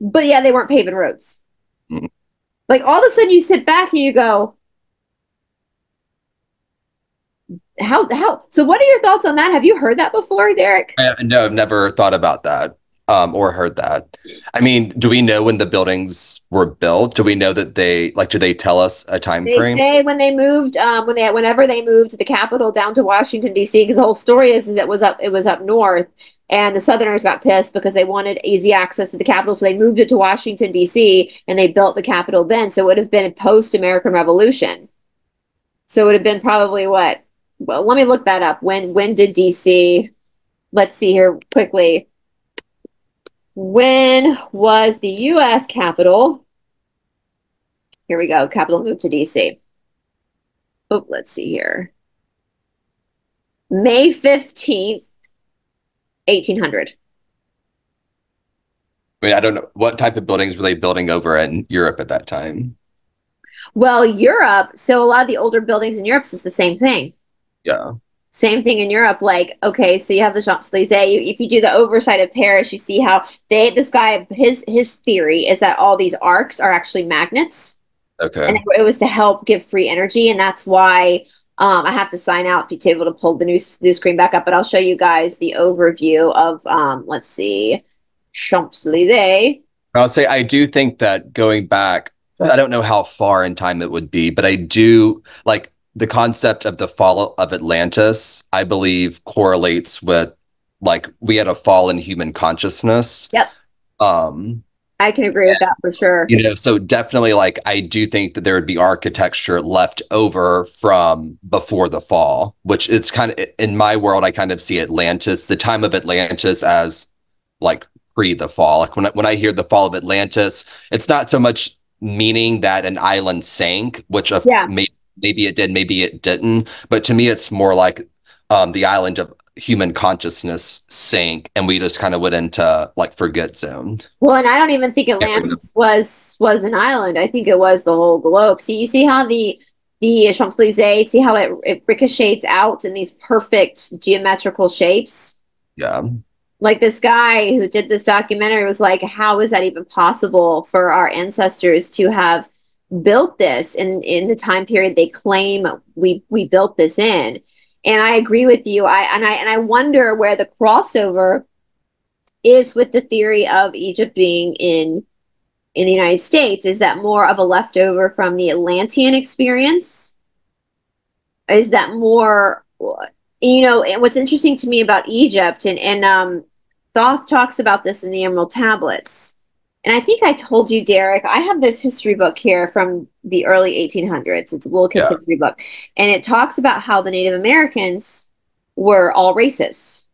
But yeah, they weren't paving roads. Mhm. Like all of a sudden you sit back and you go, how how so what are your thoughts on that? Have you heard that before, Derrick? I, no, I've never thought about that um, or heard that. I mean, do we know when the buildings were built? Do we know that they like? Do they tell us a time They frame? say when they moved, um, when they whenever they moved the capital down to Washington D.C. Because the whole story is, is it was up it was up north, and the Southerners got pissed because they wanted easy access to the capital, so they moved it to Washington D.C. and they built the capital then. So it would have been post American Revolution. So it would have been probably what? Well, let me look that up. When when did D.C. Let's see here quickly. When was the U.S. Capitol? Here we go. Capital moved to D.C. Oh, let's see here. May 15th, 1800. I mean, I don't know what type of buildings were they building over in Europe at that time. Well, Europe, so a lot of the older buildings in Europe is the same thing. Yeah, Same thing in Europe. Like, okay, so you have the Champs Elysees. If you do the oversight of Paris, you see how they, this guy, his his theory is that all these arcs are actually magnets. okay. and it was to help give free energy and that's why um, i have to sign out to be able to pull the new, new screen back up but i'll show you guys the overview of um, let's see champs-elysees I'll say I do think that going back, I don't know how far in time it would be, but I do like the concept of the fall of Atlantis, I believe correlates with like we had a fall in human consciousness. Yep. Um, i can agree with that for sure you know, so definitely like I do think that there would be architecture left over from before the fall, which is kind of in my world, I kind of see Atlantis, the time of Atlantis as like pre the fall. Like when I, when I hear the fall of Atlantis, it's not so much meaning that an island sank, which of Yeah. may, maybe it did, maybe it didn't, but to me it's more like um, the island of human consciousness sank and we just kind of went into like forget zone. well and i don't even think atlantis was was an island. I think it was the whole globe. See you see how the the champs-elysees see how it, it ricochets out in these perfect geometrical shapes? Yeah. like this guy who did this documentary was like how is that even possible for our ancestors to have built this in in the time period they claim we we built this in and i agree with you. I and i and i wonder where the crossover is with the theory of egypt being in in the united states. Is that more of a leftover from the atlantean experience? Is that more you know and what's interesting to me about egypt and and um Thoth talks about this in the Emerald Tablets. And I think I told you, Derrick, I have this history book here from the early 1800s. It's a little kid's Yeah. history book. And it talks about how the Native Americans were all races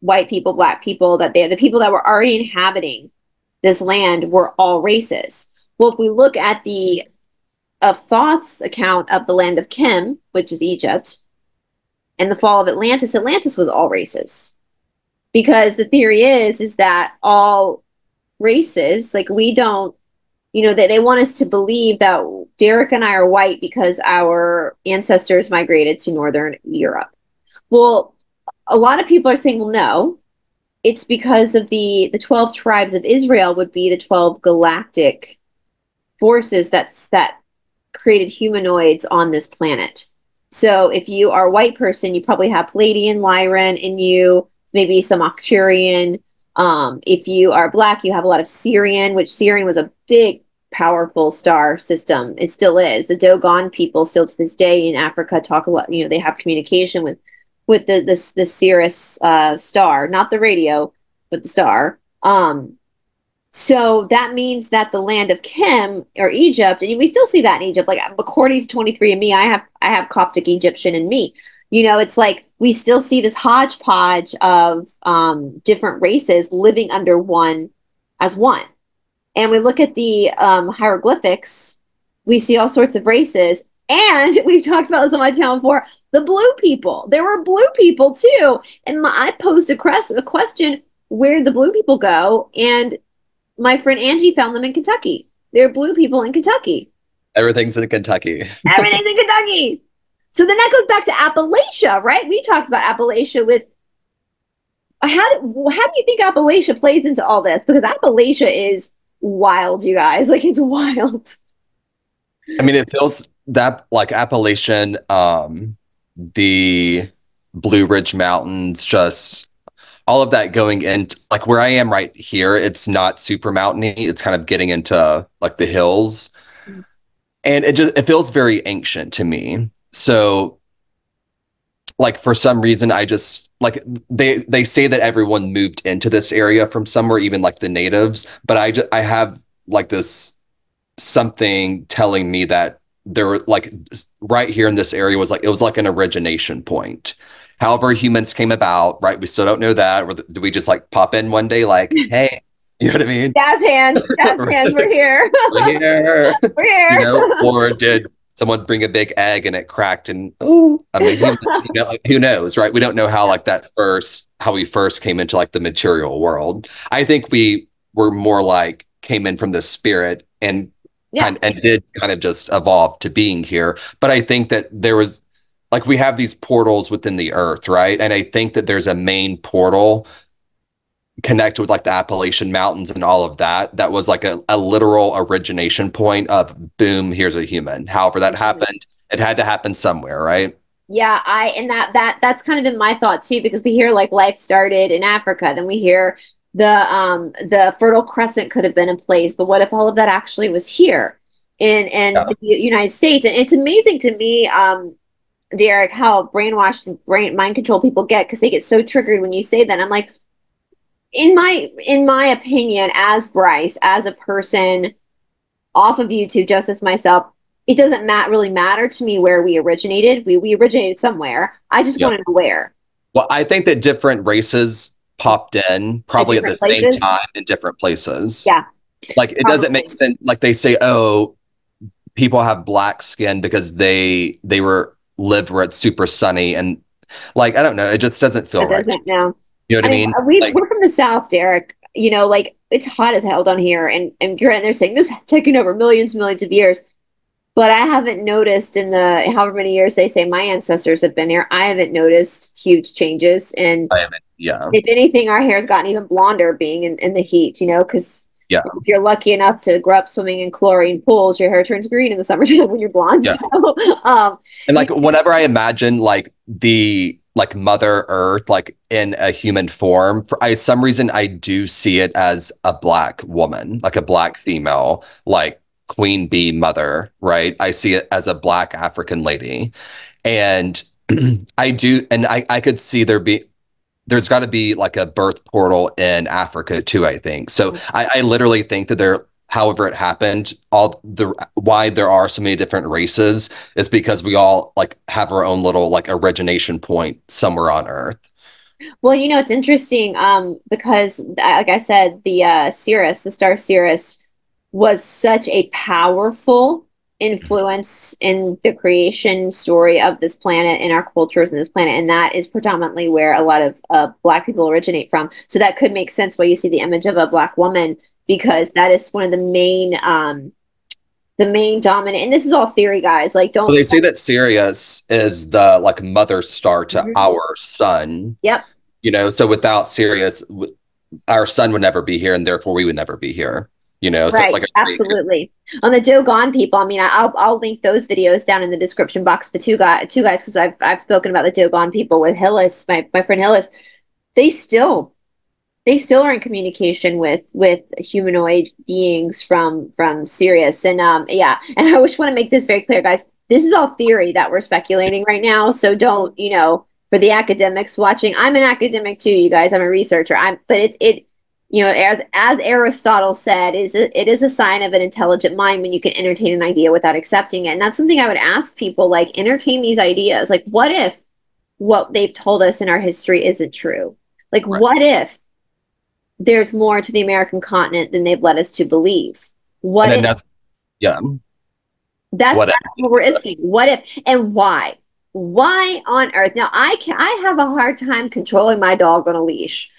white people, black people, that they, the people that were already inhabiting this land were all races. Well, if we look at the of Thoth's account of the land of Khem, which is Egypt, and the fall of Atlantis, Atlantis was all races because the theory is is that all races like we don't you know they, they want us to believe that Derrick and i are white because our ancestors migrated to northern europe well a lot of people are saying well no it's because of the the 12 tribes of israel would be the 12 galactic forces that's that created humanoids on this planet so if you are a white person you probably have Pleiadian lyran in you maybe some Arcturian. Um, if you are black, you have a lot of Sirian, which Sirian was a big, powerful star system. It still is. The Dogon people still to this day in Africa talk a lot. You know, they have communication with with the this the Sirius uh, star, not the radio, but the star. Um, so that means that the land of Khem or Egypt, and we still see that in Egypt. Like according to 23andMe, I have I have Coptic Egyptian in me. You know, it's like we still see this hodgepodge of um, different races living under one as one. And we look at the um, hieroglyphics, we see all sorts of races. And we've talked about this on my channel before the blue people. There were blue people too. And my, I posed a, crest, a question where did the blue people go? And my friend Angie found them in Kentucky. They're blue people in Kentucky. Everything's in Kentucky. Everything's in Kentucky. So then that goes back to Appalachia, right? We talked about Appalachia with how do, how do you think Appalachia plays into all this? Because Appalachia is wild, you guys. Like it's wild. I mean, it feels that like Appalachian, um, the Blue Ridge Mountains, just all of that going into like where I am right here, it's not super mountainy. It's kind of getting into like the hills. Mm. And it just it feels very ancient to me. So like for some reason I just like they they say that everyone moved into this area from somewhere, even like the natives, but I just I have like this something telling me that there were like right here in this area was like it was like an origination point. However humans came about right? We still don't know that. Or do we just like pop in one day like hey you know what i mean? Jazz hands jazz hands we're here. We're here. We're here. You know or did someone bring a big egg and it cracked and oh i mean who, you know, like, who knows right we don't know how like that first how we first came into like the material world i think we were more like came in from the spirit and yeah. and, and did kind of just evolve to being here. But I think that there was like we have these portals within the earth, right? And I think that there's a main portal connected with like the Appalachian Mountains and all of that. That was like a, a literal origination point of boom, here's a human. However, that mm-hmm. happened, it had to happen somewhere, right? Yeah, I and that that that's kind of been my thought too, because we hear like life started in Africa, then we hear the um the fertile crescent could have been in place but what if all of that actually was here in in yeah. the united states and it's amazing to me um Derrick how brainwashed and brain mind control people get because they get so triggered when you say that i'm like in my in my opinion as Brice as a person off of youtube just as myself it doesn't mat- really matter to me where we originated we we originated somewhere i just yep. want to know where well i think that different races popped in probably at, at the places? same time in different places. Yeah. Like it probably. doesn't make sense. Like they say, oh, people have black skin because they they were lived where it's super sunny and like I don't know, it just doesn't feel it right. Doesn't, no. You know what I mean? We, like, we're from the South, Derrick. You know, like it's hot as hell down here, and and granted, they're saying this taking over millions, and millions of years. But I haven't noticed in the however many years they say my ancestors have been here. I haven't noticed huge changes, and I haven't. Yeah. If anything, our hair's gotten even blonder being in, in the heat. You know, because yeah, if you're lucky enough to grow up swimming in chlorine pools, your hair turns green in the summertime when you're blonde. Yeah. So, um, and like whenever I imagine like the like Mother Earth, like in a human form, for I some reason I do see it as a black woman, like a black female, like queen bee mother, right? I see it as a black African lady. And I do, and I, I could see there be, there's got to be like a birth portal in Africa too, I think. So mm-hmm. I, I literally think that there, however it happened, all the why there are so many different races is because we all like have our own little like origination point somewhere on Earth. Well, you know, it's interesting um, because, like I said, the uh, Sirius, the star Sirius, was such a powerful influence in the creation story of this planet and our cultures in this planet and that is predominantly where a lot of uh, black people originate from so that could make sense why you see the image of a black woman because that is one of the main um the main dominant and this is all theory guys like don't well, they say that sirius is the like mother star to mm-hmm. our sun. Yep. You know so without sirius our sun would never be here and therefore we would never be here you know? So right, like absolutely. On the dogon people i mean i'll i'll link those videos down in the description box but two guys two guys because i've i've spoken about the dogon people with hillis my, my friend hillis they still they still are in communication with with humanoid beings from from sirius and um yeah and i just want to make this very clear guys this is all theory that we're speculating right now so don't you know for the academics watching i'm an academic too you guys i'm a researcher i'm but it's it you know, as as Aristotle said, is it, it is a sign of an intelligent mind when you can entertain an idea without accepting it. And that's something I would ask people like entertain these ideas. Like, what if what they've told us in our history isn't true? Like, Right. what if there's more to the American continent than they've led us to believe? What And if yeah, that's, what that's what we're asking? What if and why? Why on earth? Now, I can I have a hard time controlling my dog on a leash.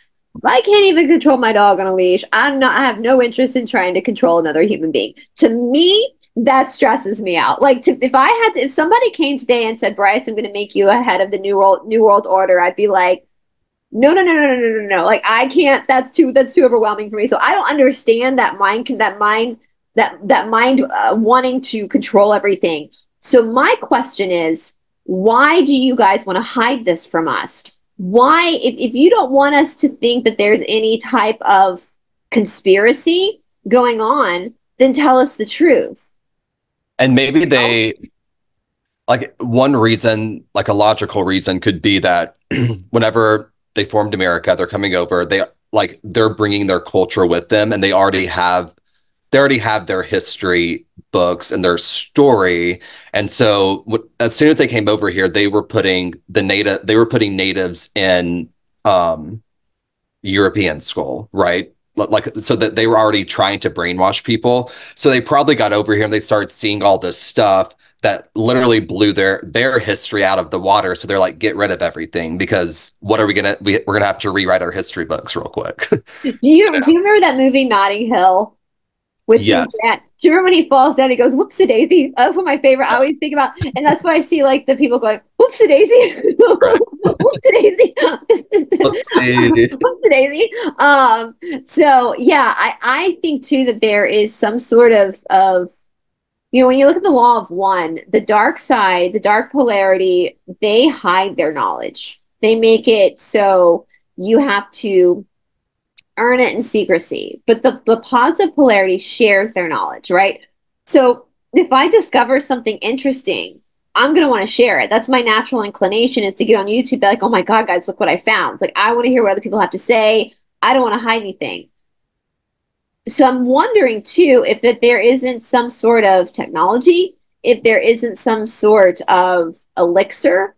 I can't even control my dog on a leash, I'm not. I have no interest in trying to control another human being. To me, that stresses me out. Like, to, if I had to, if somebody came today and said, "Brice, I'm going to make you a head of the new world new world order," I'd be like, "No, no, no, no, no, no, no, no! Like, I can't. That's too. That's too overwhelming for me. So I don't understand that mind. Can that mind that that mind uh, wanting to control everything. So my question is, why do you guys want to hide this from us? Why, if, if you don't want us to think that there's any type of conspiracy going on, then tell us the truth. And maybe they, like, one reason, like a logical reason could be that whenever they formed America, they're coming over, they like, they're bringing their culture with them and they already have, they already have their history books and their story. And so as soon as they came over here, they were putting the native, they were putting natives in, um, European school, right? Like, so that they were already trying to brainwash people. So they probably got over here and they started seeing all this stuff that literally blew their their history out of the water. So they're like, get rid of everything because what are we gonna we, we're gonna have to rewrite our history books real quick. Do you do you remember that movie Notting Hill? With Yes. Do you remember when he falls down? He goes, "Whoopsie daisy." That's one of my favorite. I always think about, and that's why I see like the people going, "Whoopsie daisy, whoopsie daisy." Oopsie. Whoopsie daisy. Um, so yeah, I, I think too that there is some sort of of you know, when you look at the law of one, the dark side, the dark polarity, they hide their knowledge. They make it so you have to earn it in secrecy. But the, the positive polarity shares their knowledge, right? So if I discover something interesting, I'm gonna want to share it. That's my natural inclination is to get on YouTube, be like, oh my God, guys, look what I found. Like I want to hear what other people have to say. I don't want to hide anything. So I'm wondering too if that there isn't some sort of technology, if there isn't some sort of elixir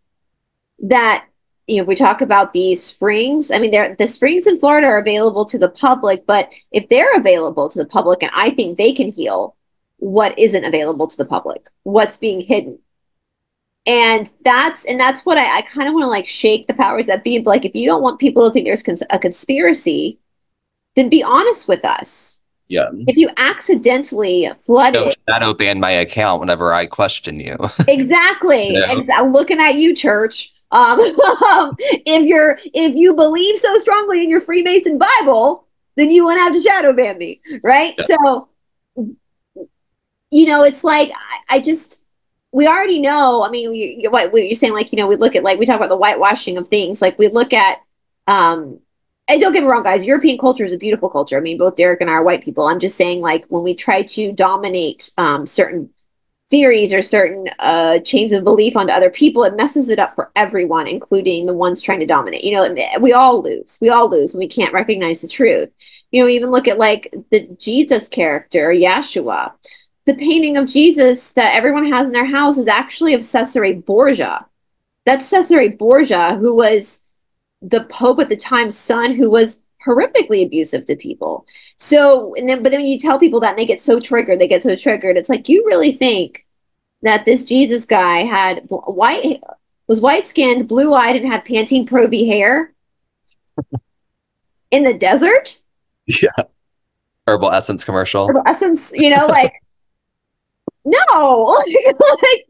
that you know, we talk about these springs, I mean, they're, the springs in Florida are available to the public, but if they're available to the public, and I think they can heal, what isn't available to the public? What's being hidden? And that's and that's what I, I kind of want to like shake the powers that be. Like, if you don't want people to think there's cons- a conspiracy, then be honest with us. Yeah. If you accidentally flooded Don't shadow ban my account whenever I question you. Exactly. Yeah. Ex- I'm looking at you, church. Um, if you're if you believe so strongly in your Freemason Bible, then you won't have to shadow ban me, right? Yeah. So, you know, it's like I, I just we already know. I mean, you, you- what what you're saying, like you know, we look at like we talk about the whitewashing of things. Like we look at, um, and don't get me wrong, guys. European culture is a beautiful culture. I mean, both Derrick and I are white people. I'm just saying, like when we try to dominate um, certain theories or certain uh, chains of belief onto other people, it messes it up for everyone, including the ones trying to dominate. You know, we all lose. We all lose when we can't recognize the truth. You know, even look at like the Jesus character, Yeshua. The painting of Jesus that everyone has in their house is actually of Cesare Borgia. That's Cesare Borgia, who was the Pope at the time's son, who was horrifically abusive to people. So, and then, but then when you tell people that and they get so triggered, they get so triggered. It's like, you really think that this Jesus guy had white, was white skinned, blue eyed, and had Pantene Pro V hair in the desert? yeah. Herbal Essence commercial. Herbal essence, you know, like, no, like,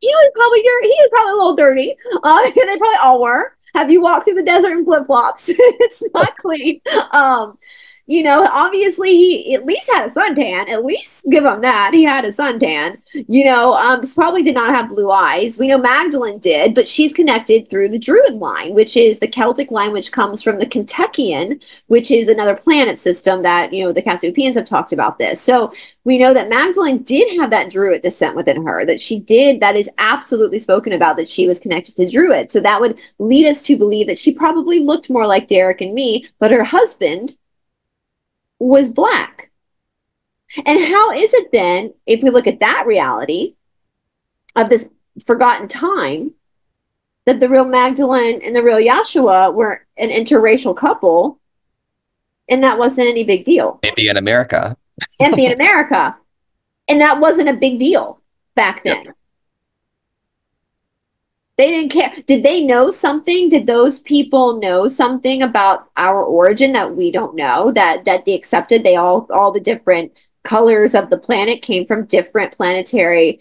he was probably dirty. He was probably a little dirty. Uh, they probably all were. Have you walked through the desert in flip flops? it's not clean. Um, you know, obviously he at least had a suntan. At least give him that. He had a suntan. You know, um, probably did not have blue eyes. We know Magdalene did, but she's connected through the Druid line, which is the Celtic line, which comes from the Kentuckian, which is another planet system that you know the Cassiopeans have talked about this. So we know that Magdalene did have that Druid descent within her. That she did. That is absolutely spoken about. That she was connected to Druid. So that would lead us to believe that she probably looked more like Derrick and me, but her husband was black. And how is it then, if we look at that reality of this forgotten time, that the real Magdalene and the real Yahshua were an interracial couple, and that wasn't any big deal. Maybe in America. and be in America. And that wasn't a big deal back then. Yep. They didn't care. Did they know something? Did those people know something about our origin that we don't know? That that they accepted they all all the different colors of the planet came from different planetary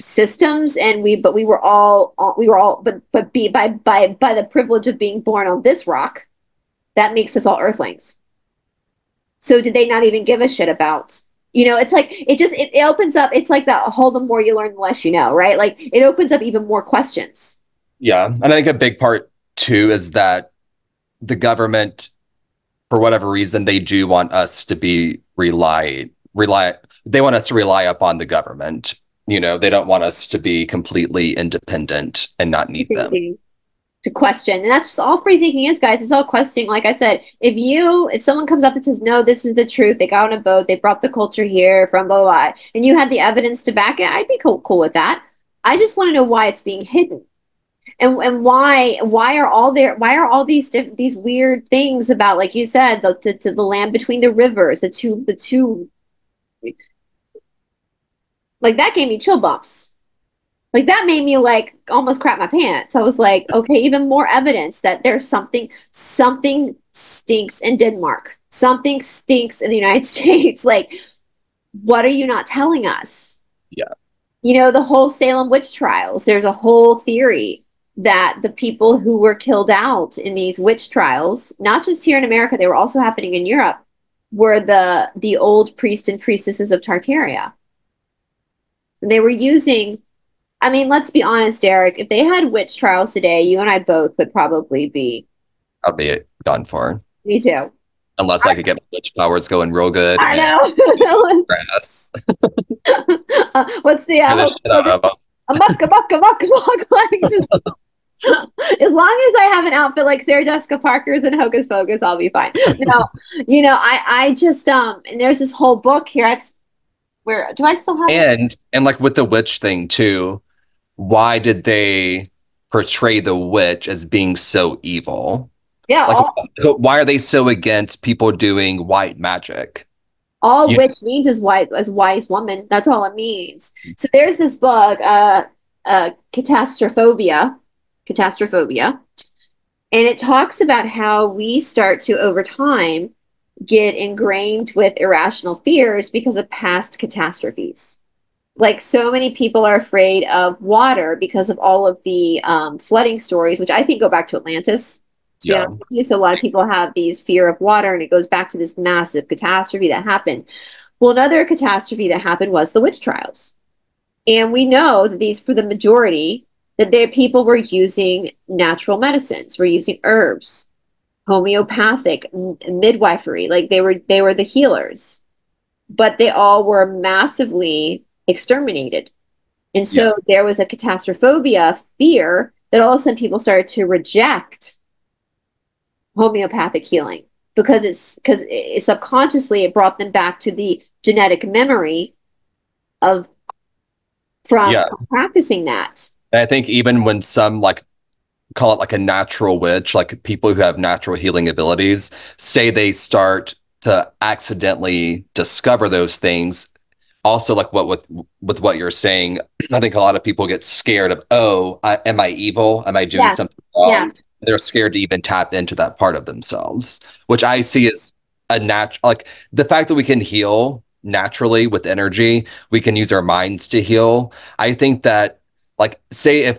systems and we but we were all, all we were all but but be by by by the privilege of being born on this rock that makes us all earthlings so did they not even give a shit about you know it's like it just it, it opens up it's like that whole the more you learn the less you know right? Like it opens up even more questions. Yeah and i think a big part too is that the government for whatever reason they do want us to be rely rely they want us to rely upon the government. You know they don't want us to be completely independent and not need them to question. And that's all free thinking is guys. It's all questioning. Like i said if you if someone comes up and says no this is the truth. They got on a boat. They brought the culture here from blah blah, blah and you had the evidence to back it i'd be cool, cool with that. I just want to know why it's being hidden. And and why why are all there why are all these diff, these weird things about like you said the, the the land between the rivers the two the two like that gave me chill bumps. Like that made me like almost crap my pants. I was like, okay, even more evidence that there's something something stinks in Denmark. Something stinks in the United States. Like what are you not telling us? Yeah. You know, the whole Salem witch trials, there's a whole theory that the people who were killed out in these witch trials, not just here in America, they were also happening in Europe, were the the old priest and priestesses of Tartaria. They were using, I mean, let's be honest, Derrick, if they had witch trials today, you and I both would probably be. I'd be done for. Me too. Unless I, I could get my witch powers going real good. I know. grass. uh, what's the uh, amok, amok, amok, amok, like just, as long as I have an outfit like Sarah Jessica Parker's and Hocus Pocus, I'll be fine. No, you know, I I just um and there's this whole book here. I've where do I still have and it? and like with the witch thing too why did they portray the witch as being so evil? Yeah like all, why are they so against people doing white magic? All you witch know? means is white as wise woman. That's all it means. So there's this book uh uh catastrophobia catastrophobia. And it talks about how we start to over time get ingrained with irrational fears because of past catastrophes. Like so many people are afraid of water because of all of the um, flooding stories, which I think go back to Atlantis. To yeah. So a lot of people have these fear of water, and it goes back to this massive catastrophe that happened. Well, another catastrophe that happened was the witch trials, and we know that these, for the majority, that their people were using natural medicines, were using herbs, homeopathic midwifery like they were they were the healers but they all were massively exterminated and so yeah. there was a catastrophobia fear that all of a sudden people started to reject homeopathic healing because it's because it, subconsciously it brought them back to the genetic memory of from yeah. practicing that i think even when some like call it like a natural witch, like people who have natural healing abilities, say they start to accidentally discover those things. Also, like what with with what you're saying, I think a lot of people get scared of, oh, I, am I evil? Am I doing yeah. something wrong? Yeah. They're scared to even tap into that part of themselves, which I see as a natural, like the fact that we can heal naturally with energy, we can use our minds to heal. I think that, like, say if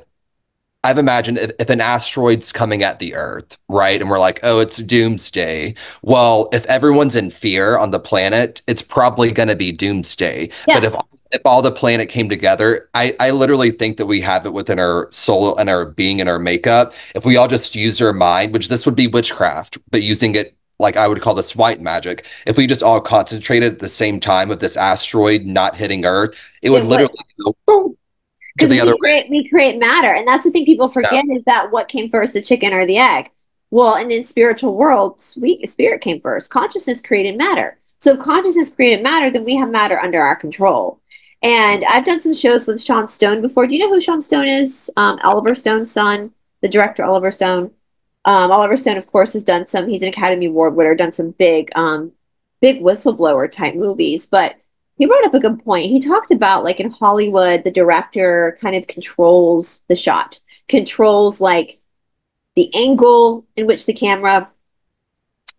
I've imagined if, if, an asteroid's coming at the Earth, right? And we're like, oh, it's doomsday. Well, if everyone's in fear on the planet, it's probably going to be doomsday. Yeah. But if if all the planet came together, I, I literally think that we have it within our soul and our being and our makeup. If we all just use our mind, which this would be witchcraft, but using it like I would call this white magic. If we just all concentrated at the same time of this asteroid not hitting Earth, it, it would, would literally go boom, because we create we create matter, and that's the thing people forget yeah. is that what came first, the chicken or the egg? Well, and in spiritual world, sweet spirit came first. Consciousness created matter. So if consciousness created matter, then we have matter under our control. And I've done some shows with Sean Stone before. Do you know who Sean Stone is? Um, Oliver Stone's son, the director Oliver Stone. Um, Oliver Stone, of course, has done some. He's an Academy Award winner, done some big, um, big whistleblower type movies. But he brought up a good point. He talked about like in Hollywood, the director kind of controls the shot, controls like the angle in which the camera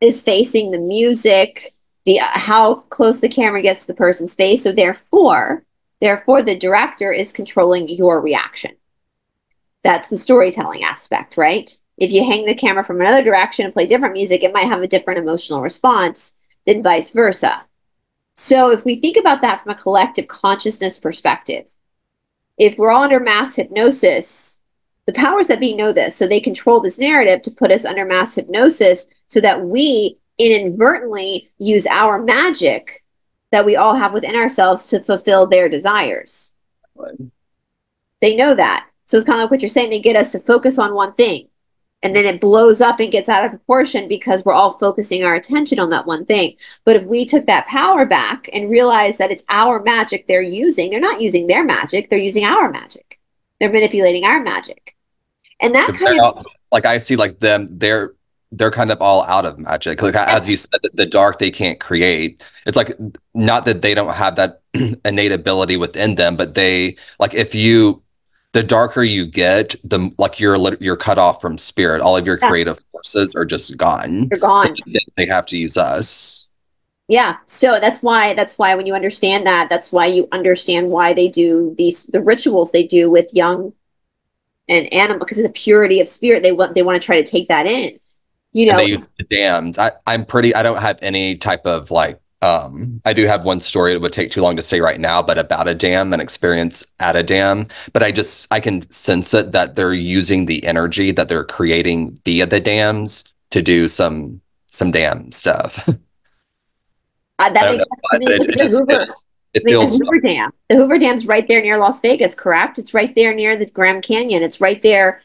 is facing the music, the uh, how close the camera gets to the person's face. So therefore, therefore the director is controlling your reaction. That's the storytelling aspect, right? If you hang the camera from another direction and play different music, it might have a different emotional response than vice versa. So if we think about that from a collective consciousness perspective, if we're all under mass hypnosis, the powers that be know this, so they control this narrative to put us under mass hypnosis so that we inadvertently use our magic that we all have within ourselves to fulfill their desires. They know that. So it's kind of like what you're saying. They get us to focus on one thing and then it blows up and gets out of proportion because we're all focusing our attention on that one thing. But if we took that power back and realized that it's our magic they're using, they're not using their magic, they're using our magic. They're manipulating our magic. And that's kind of like I see like them they're they're kind of all out of magic. Like as you said, the dark they can't create. It's like not that they don't have that innate ability within them, but they like if you the darker you get, the like you're you're cut off from spirit. All of your yeah. creative forces are just gone. They're gone. So they have to use us. Yeah. So that's why that's why when you understand that, that's why you understand why they do these the rituals they do with young and animal because of the purity of spirit. They want they want to try to take that in. You know, and they use the dams. I, I'm pretty. I don't have any type of like um, I do have one story it would take too long to say right now, but about a dam, an experience at a dam. But I just I can sense it that they're using the energy that they're creating via the dams to do some some dam stuff. Uh, that makes know, it, it, just, Hoover, it, feels the Hoover Dam. The Hoover Dam's right there near Las Vegas, correct? It's right there near the Grand Canyon. It's right there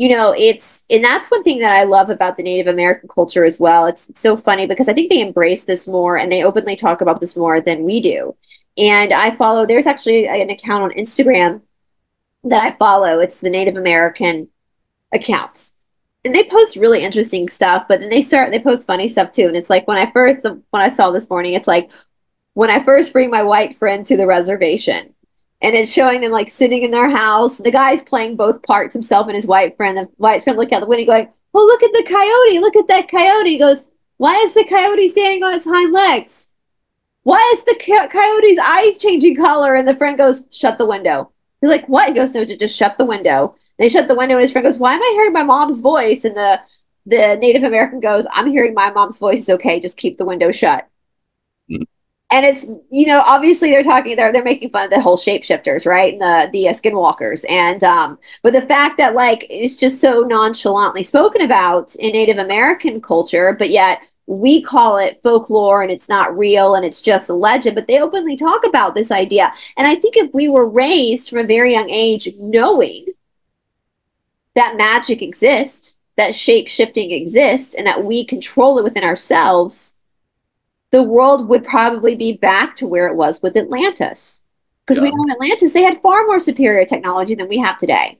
you know, it's and that's one thing that I love about the Native American culture as well. It's so funny because I think they embrace this more and they openly talk about this more than we do. And I follow there's actually an account on Instagram that I follow. It's the Native American accounts. And they post really interesting stuff, but then they start they post funny stuff too. And it's like when I first when I saw this morning, it's like when I first bring my white friend to the reservation and it's showing them like sitting in their house. The guy's playing both parts, himself and his white friend. The white friend look out the window going, "Oh, look at the coyote! Look at that coyote!" He goes, "Why is the coyote standing on its hind legs? Why is the co- coyote's eyes changing color?" And the friend goes, "Shut the window." He's like, "What?" He goes, "No, just shut the window." they shut the window, and his friend goes, "Why am I hearing my mom's voice?" And the the Native American goes, "I'm hearing my mom's voice. It's okay. Just keep the window shut." And it's you know obviously they're talking they're they're making fun of the whole shapeshifters right? And the the uh, skinwalkers and um but the fact that like it's just so nonchalantly spoken about in native american culture but yet we call it folklore and it's not real and it's just a legend but they openly talk about this idea. And i think if we were raised from a very young age knowing that magic exists that shape shifting exists and that we control it within ourselves the world would probably be back to where it was with Atlantis. Because yeah. we know in Atlantis, they had far more superior technology than we have today.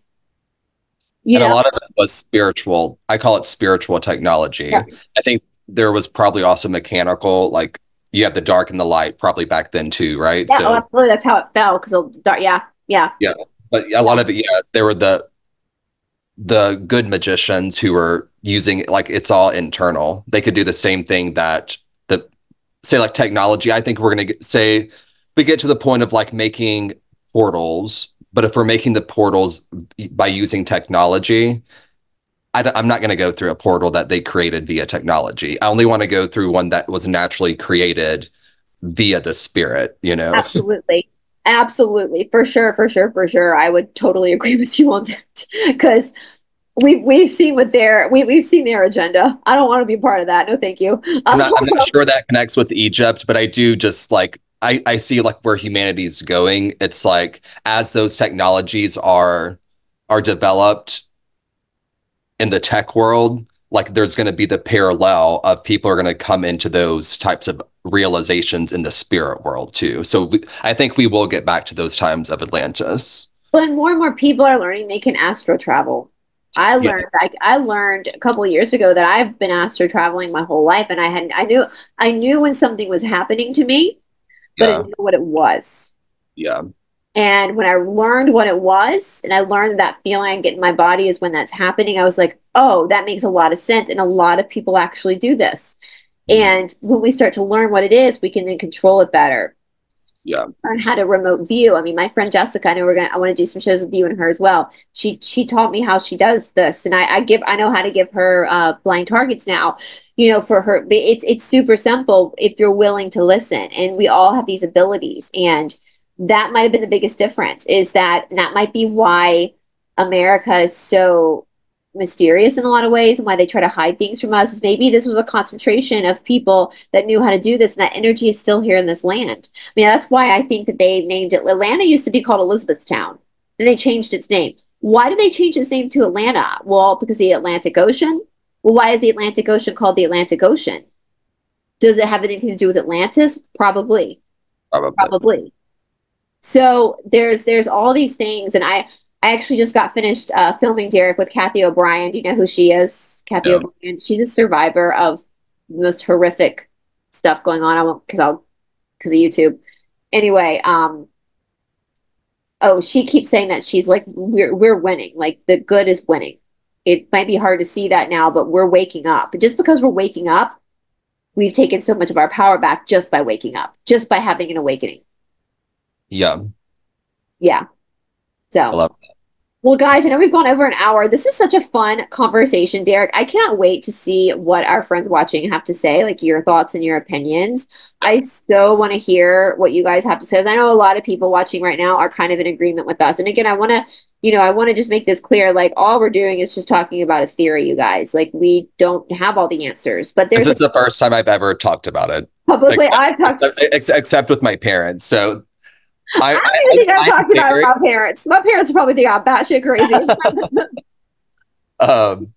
You and know? a lot of it was spiritual. I call it spiritual technology. Yeah. I think there was probably also mechanical, like you have the dark and the light probably back then too, right? Yeah, so, oh, absolutely. That's how it fell because dark. Yeah, yeah, yeah. But a lot of it, yeah, there were the the good magicians who were using like it's all internal. They could do the same thing that say like technology, I think we're going to say we get to the point of like making portals, but if we're making the portals by using technology, I am not going to go through a portal that they created via technology. I only want to go through one that was naturally created via the spirit, you know? Absolutely. Absolutely. For sure. For sure. For sure. I would totally agree with you on that because we've we've seen what their we, we've seen their agenda. I don't want to be part of that. No, thank you. I'm not, I'm not uh, sure that connects with Egypt, but I do just like I I see like where humanity's going. It's like as those technologies are are developed in the tech world, like there's going to be the parallel of people are going to come into those types of realizations in the spirit world too. So we, I think we will get back to those times of Atlantis. But more and more people are learning they can astro travel. I learned yeah. I, I learned a couple of years ago that I've been astro traveling my whole life, and I had I knew I knew when something was happening to me, but yeah. I didn't know what it was. Yeah. And when I learned what it was, and I learned that feeling I get in my body is when that's happening, I was like, oh, that makes a lot of sense. And a lot of people actually do this. Mm-hmm. And when we start to learn what it is, we can then control it better. Yeah. Learn how to remote view. I mean, my friend Jessica, I know we're gonna I want to do some shows with you and her as well. She she taught me how she does this. And I, I give I know how to give her uh blind targets now, you know, for her it's it's super simple if you're willing to listen. And we all have these abilities. And that might have been the biggest difference is that that might be why America is so mysterious in a lot of ways and why they try to hide things from us is maybe this was a concentration of people that knew how to do this and that energy is still here in this land. I mean, that's why I think that they named it Atlanta used to be called Elizabethtown. Then they changed its name. Why did they change its name to Atlanta? Well, because the Atlantic Ocean. Well, why is the Atlantic Ocean called the Atlantic Ocean? Does it have anything to do with Atlantis? Probably. Probably. Probably. So there's there's all these things, and I I actually just got finished uh, filming Derrick with Cathy O'Brien. Do you know who she is? Cathy O'Brien. She's a survivor of the most horrific stuff going on. I won't because I'll because of YouTube. Anyway, um, oh, she keeps saying that she's like we're we're winning. Like the good is winning. It might be hard to see that now, but we're waking up. But just because we're waking up, we've taken so much of our power back just by waking up, just by having an awakening. Yeah. Yeah. So well, guys, I know we've gone over an hour. This is such a fun conversation, Derrick. I cannot wait to see what our friends watching have to say, like your thoughts and your opinions. I so want to hear what you guys have to say. I know a lot of people watching right now are kind of in agreement with us. And again, I want to, you know, I want to just make this clear. Like, all we're doing is just talking about a theory, you guys. Like, we don't have all the answers, but there's. This is the first time I've ever talked about it publicly. I've talked, except, except with my parents. So I, I don't even think I'm talking about my parents. My parents are probably think I'm batshit crazy. um,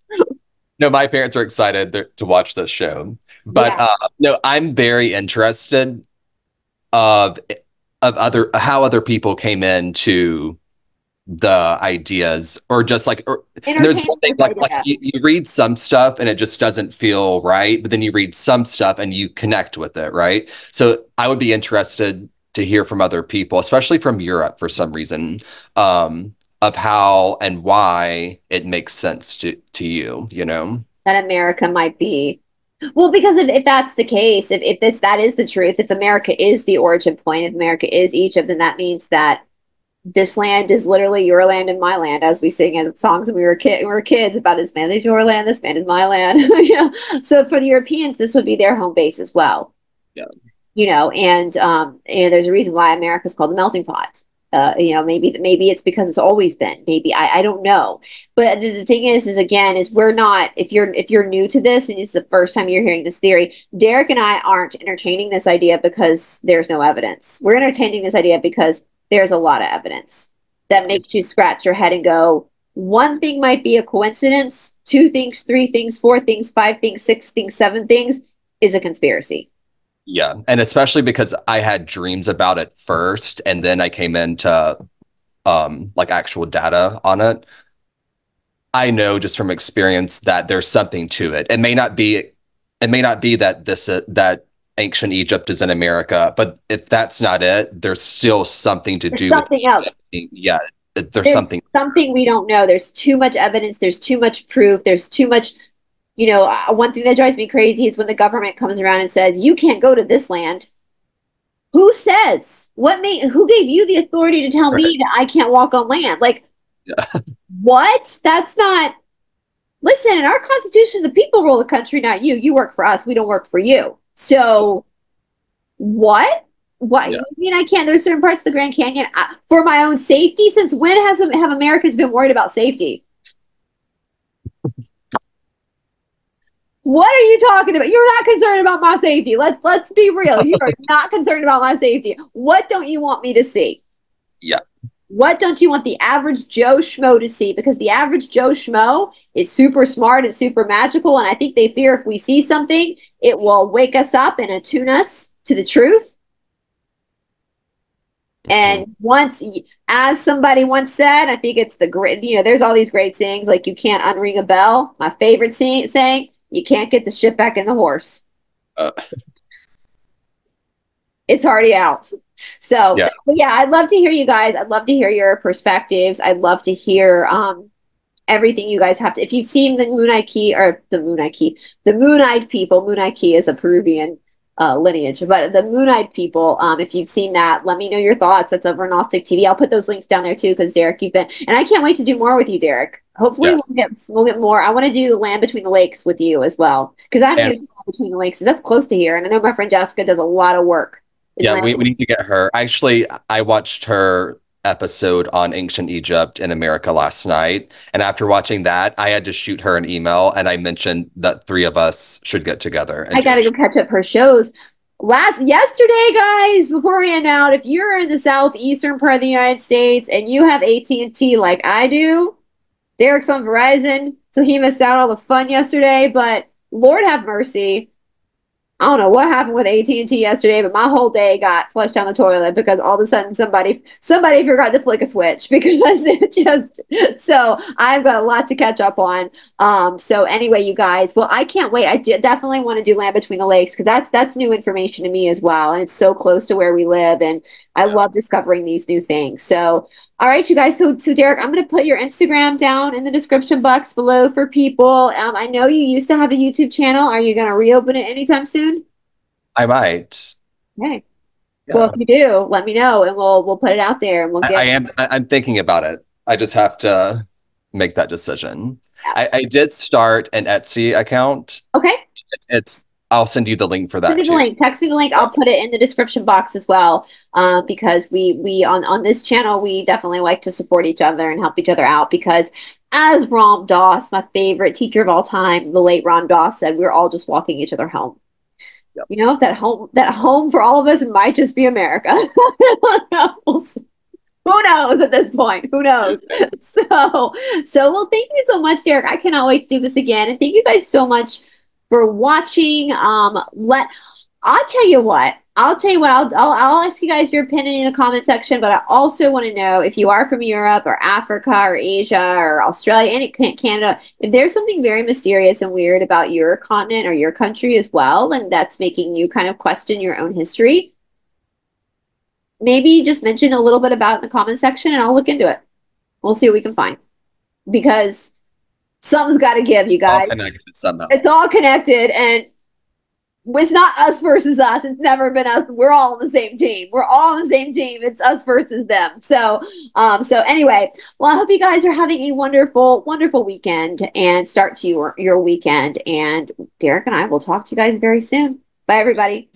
no, my parents are excited to watch this show, but yeah. uh, no, I'm very interested of of other how other people came into the ideas or just like or, there's one thing like, like you, you read some stuff and it just doesn't feel right but then you read some stuff and you connect with it right so i would be interested to hear from other people, especially from Europe for some reason, um, of how and why it makes sense to, to you, you know? That America might be. Well, because if, if that's the case, if, if this that is the truth, if America is the origin point, if America is Egypt, then that means that this land is literally your land and my land, as we sing in songs when we were kid we were kids about this man is your land, this man is my land. you know? So for the Europeans, this would be their home base as well. Yeah you know, and um, and there's a reason why America's called the melting pot. Uh, you know, maybe maybe it's because it's always been. Maybe I, I don't know. But the, the, thing is, is again, is we're not. If you're if you're new to this and it's the first time you're hearing this theory, Derrick and I aren't entertaining this idea because there's no evidence. We're entertaining this idea because there's a lot of evidence that makes you scratch your head and go. One thing might be a coincidence. Two things, three things, four things, five things, six things, seven things is a conspiracy. Yeah. And especially because I had dreams about it first and then I came into um like actual data on it. I know just from experience that there's something to it. It may not be it may not be that this uh, that ancient Egypt is in America, but if that's not it, there's still something to there's do something with else. Yeah, there's, there's something something we don't know. There's too much evidence, there's too much proof, there's too much you know, uh, one thing that drives me crazy is when the government comes around and says, you can't go to this land. Who says? What made, who gave you the authority to tell right. me that I can't walk on land? Like, what? That's not, listen, in our constitution, the people rule the country, not you. You work for us. We don't work for you. So, what? What? Yeah. You mean I can't? There's certain parts of the Grand Canyon uh, for my own safety. Since when has have Americans been worried about safety? What are you talking about? You're not concerned about my safety. Let's let's be real. You are not concerned about my safety. What don't you want me to see? Yeah. What don't you want the average Joe Schmo to see? Because the average Joe Schmo is super smart and super magical. And I think they fear if we see something, it will wake us up and attune us to the truth. And once, as somebody once said, I think it's the great, you know, there's all these great sayings like you can't unring a bell. My favorite saying, you can't get the shit back in the horse. Uh. it's already out. So, Yeah. yeah, I'd love to hear you guys. I'd love to hear your perspectives. I'd love to hear um, everything you guys have to. If you've seen the Moonite Key or the Moonite Key, the Moon-eyed people, Munay-Ki is a Peruvian uh, lineage, but the Moon-eyed people, um, if you've seen that, let me know your thoughts. That's over Gnostic TV. I'll put those links down there too, because Derrick, you've been, and I can't wait to do more with you, Derrick. Hopefully, Yes. we'll get we'll get more. I want to do Land Between the Lakes with you as well, because I'm And- Land Between the Lakes, that's close to here, and I know my friend Jessica does a lot of work. Yeah, we, we need to get her. Actually, I watched her episode on ancient Egypt in America last night. And after watching that, I had to shoot her an email and I mentioned that three of us should get together. and I gotta go catch up her shows. Last yesterday, guys, before we end out, if you're in the southeastern part of the United States and you have AT and T like I do, Derrick's on Verizon, so he missed out all the fun yesterday. But Lord have mercy. I don't know what happened with AT and T yesterday, but my whole day got flushed down the toilet because all of a sudden somebody somebody forgot to flick a switch because it just so I've got a lot to catch up on. Um, so anyway, you guys, well, I can't wait. I definitely want to do Land Between the Lakes because that's that's new information to me as well, and it's so close to where we live, and I love discovering these new things. So, all right, you guys. So, so Derrick, I'm going to put your Instagram down in the description box below for people. Um, I know you used to have a YouTube channel. Are you going to reopen it anytime soon? I might. Okay. Yeah. Well, if you do, let me know, and we'll we'll put it out there, and we'll get. I am. I, I'm thinking about it. I just have to make that decision. I, I did start an Etsy account. okay. It's. I'll send you the link for that Send me the link. Text me the link. I'll put it in the description box as well. Uh, because we we on on this channel we definitely like to support each other and help each other out. Because as Ram Dass, my favorite teacher of all time, the late Ram Dass said, we're all just walking each other home. Yep. You know that home that home for all of us might just be America. Who knows at this point? Who knows? So, so well, thank you so much, Derrick. I cannot wait to do this again. And thank you guys so much for watching. Um, let I'll tell you what. I'll tell you what. I'll, I'll I'll ask you guys your opinion in the comment section. But I also want to know if you are from Europe or Africa or Asia or Australia and Canada. If there's something very mysterious and weird about your continent or your country as well, and that's making you kind of question your own history, maybe just mention a little bit about in the comment section, and I'll look into it. We'll see what we can find because something's got to give, you All guys. connected somehow. it's all connected and it's not us versus us. It's never been us. We're all on the same team. We're all on the same team. It's us versus them. So um so anyway well i hope you guys are having a wonderful wonderful weekend and start to your your weekend. And derrick and i will talk to you guys very soon. Bye everybody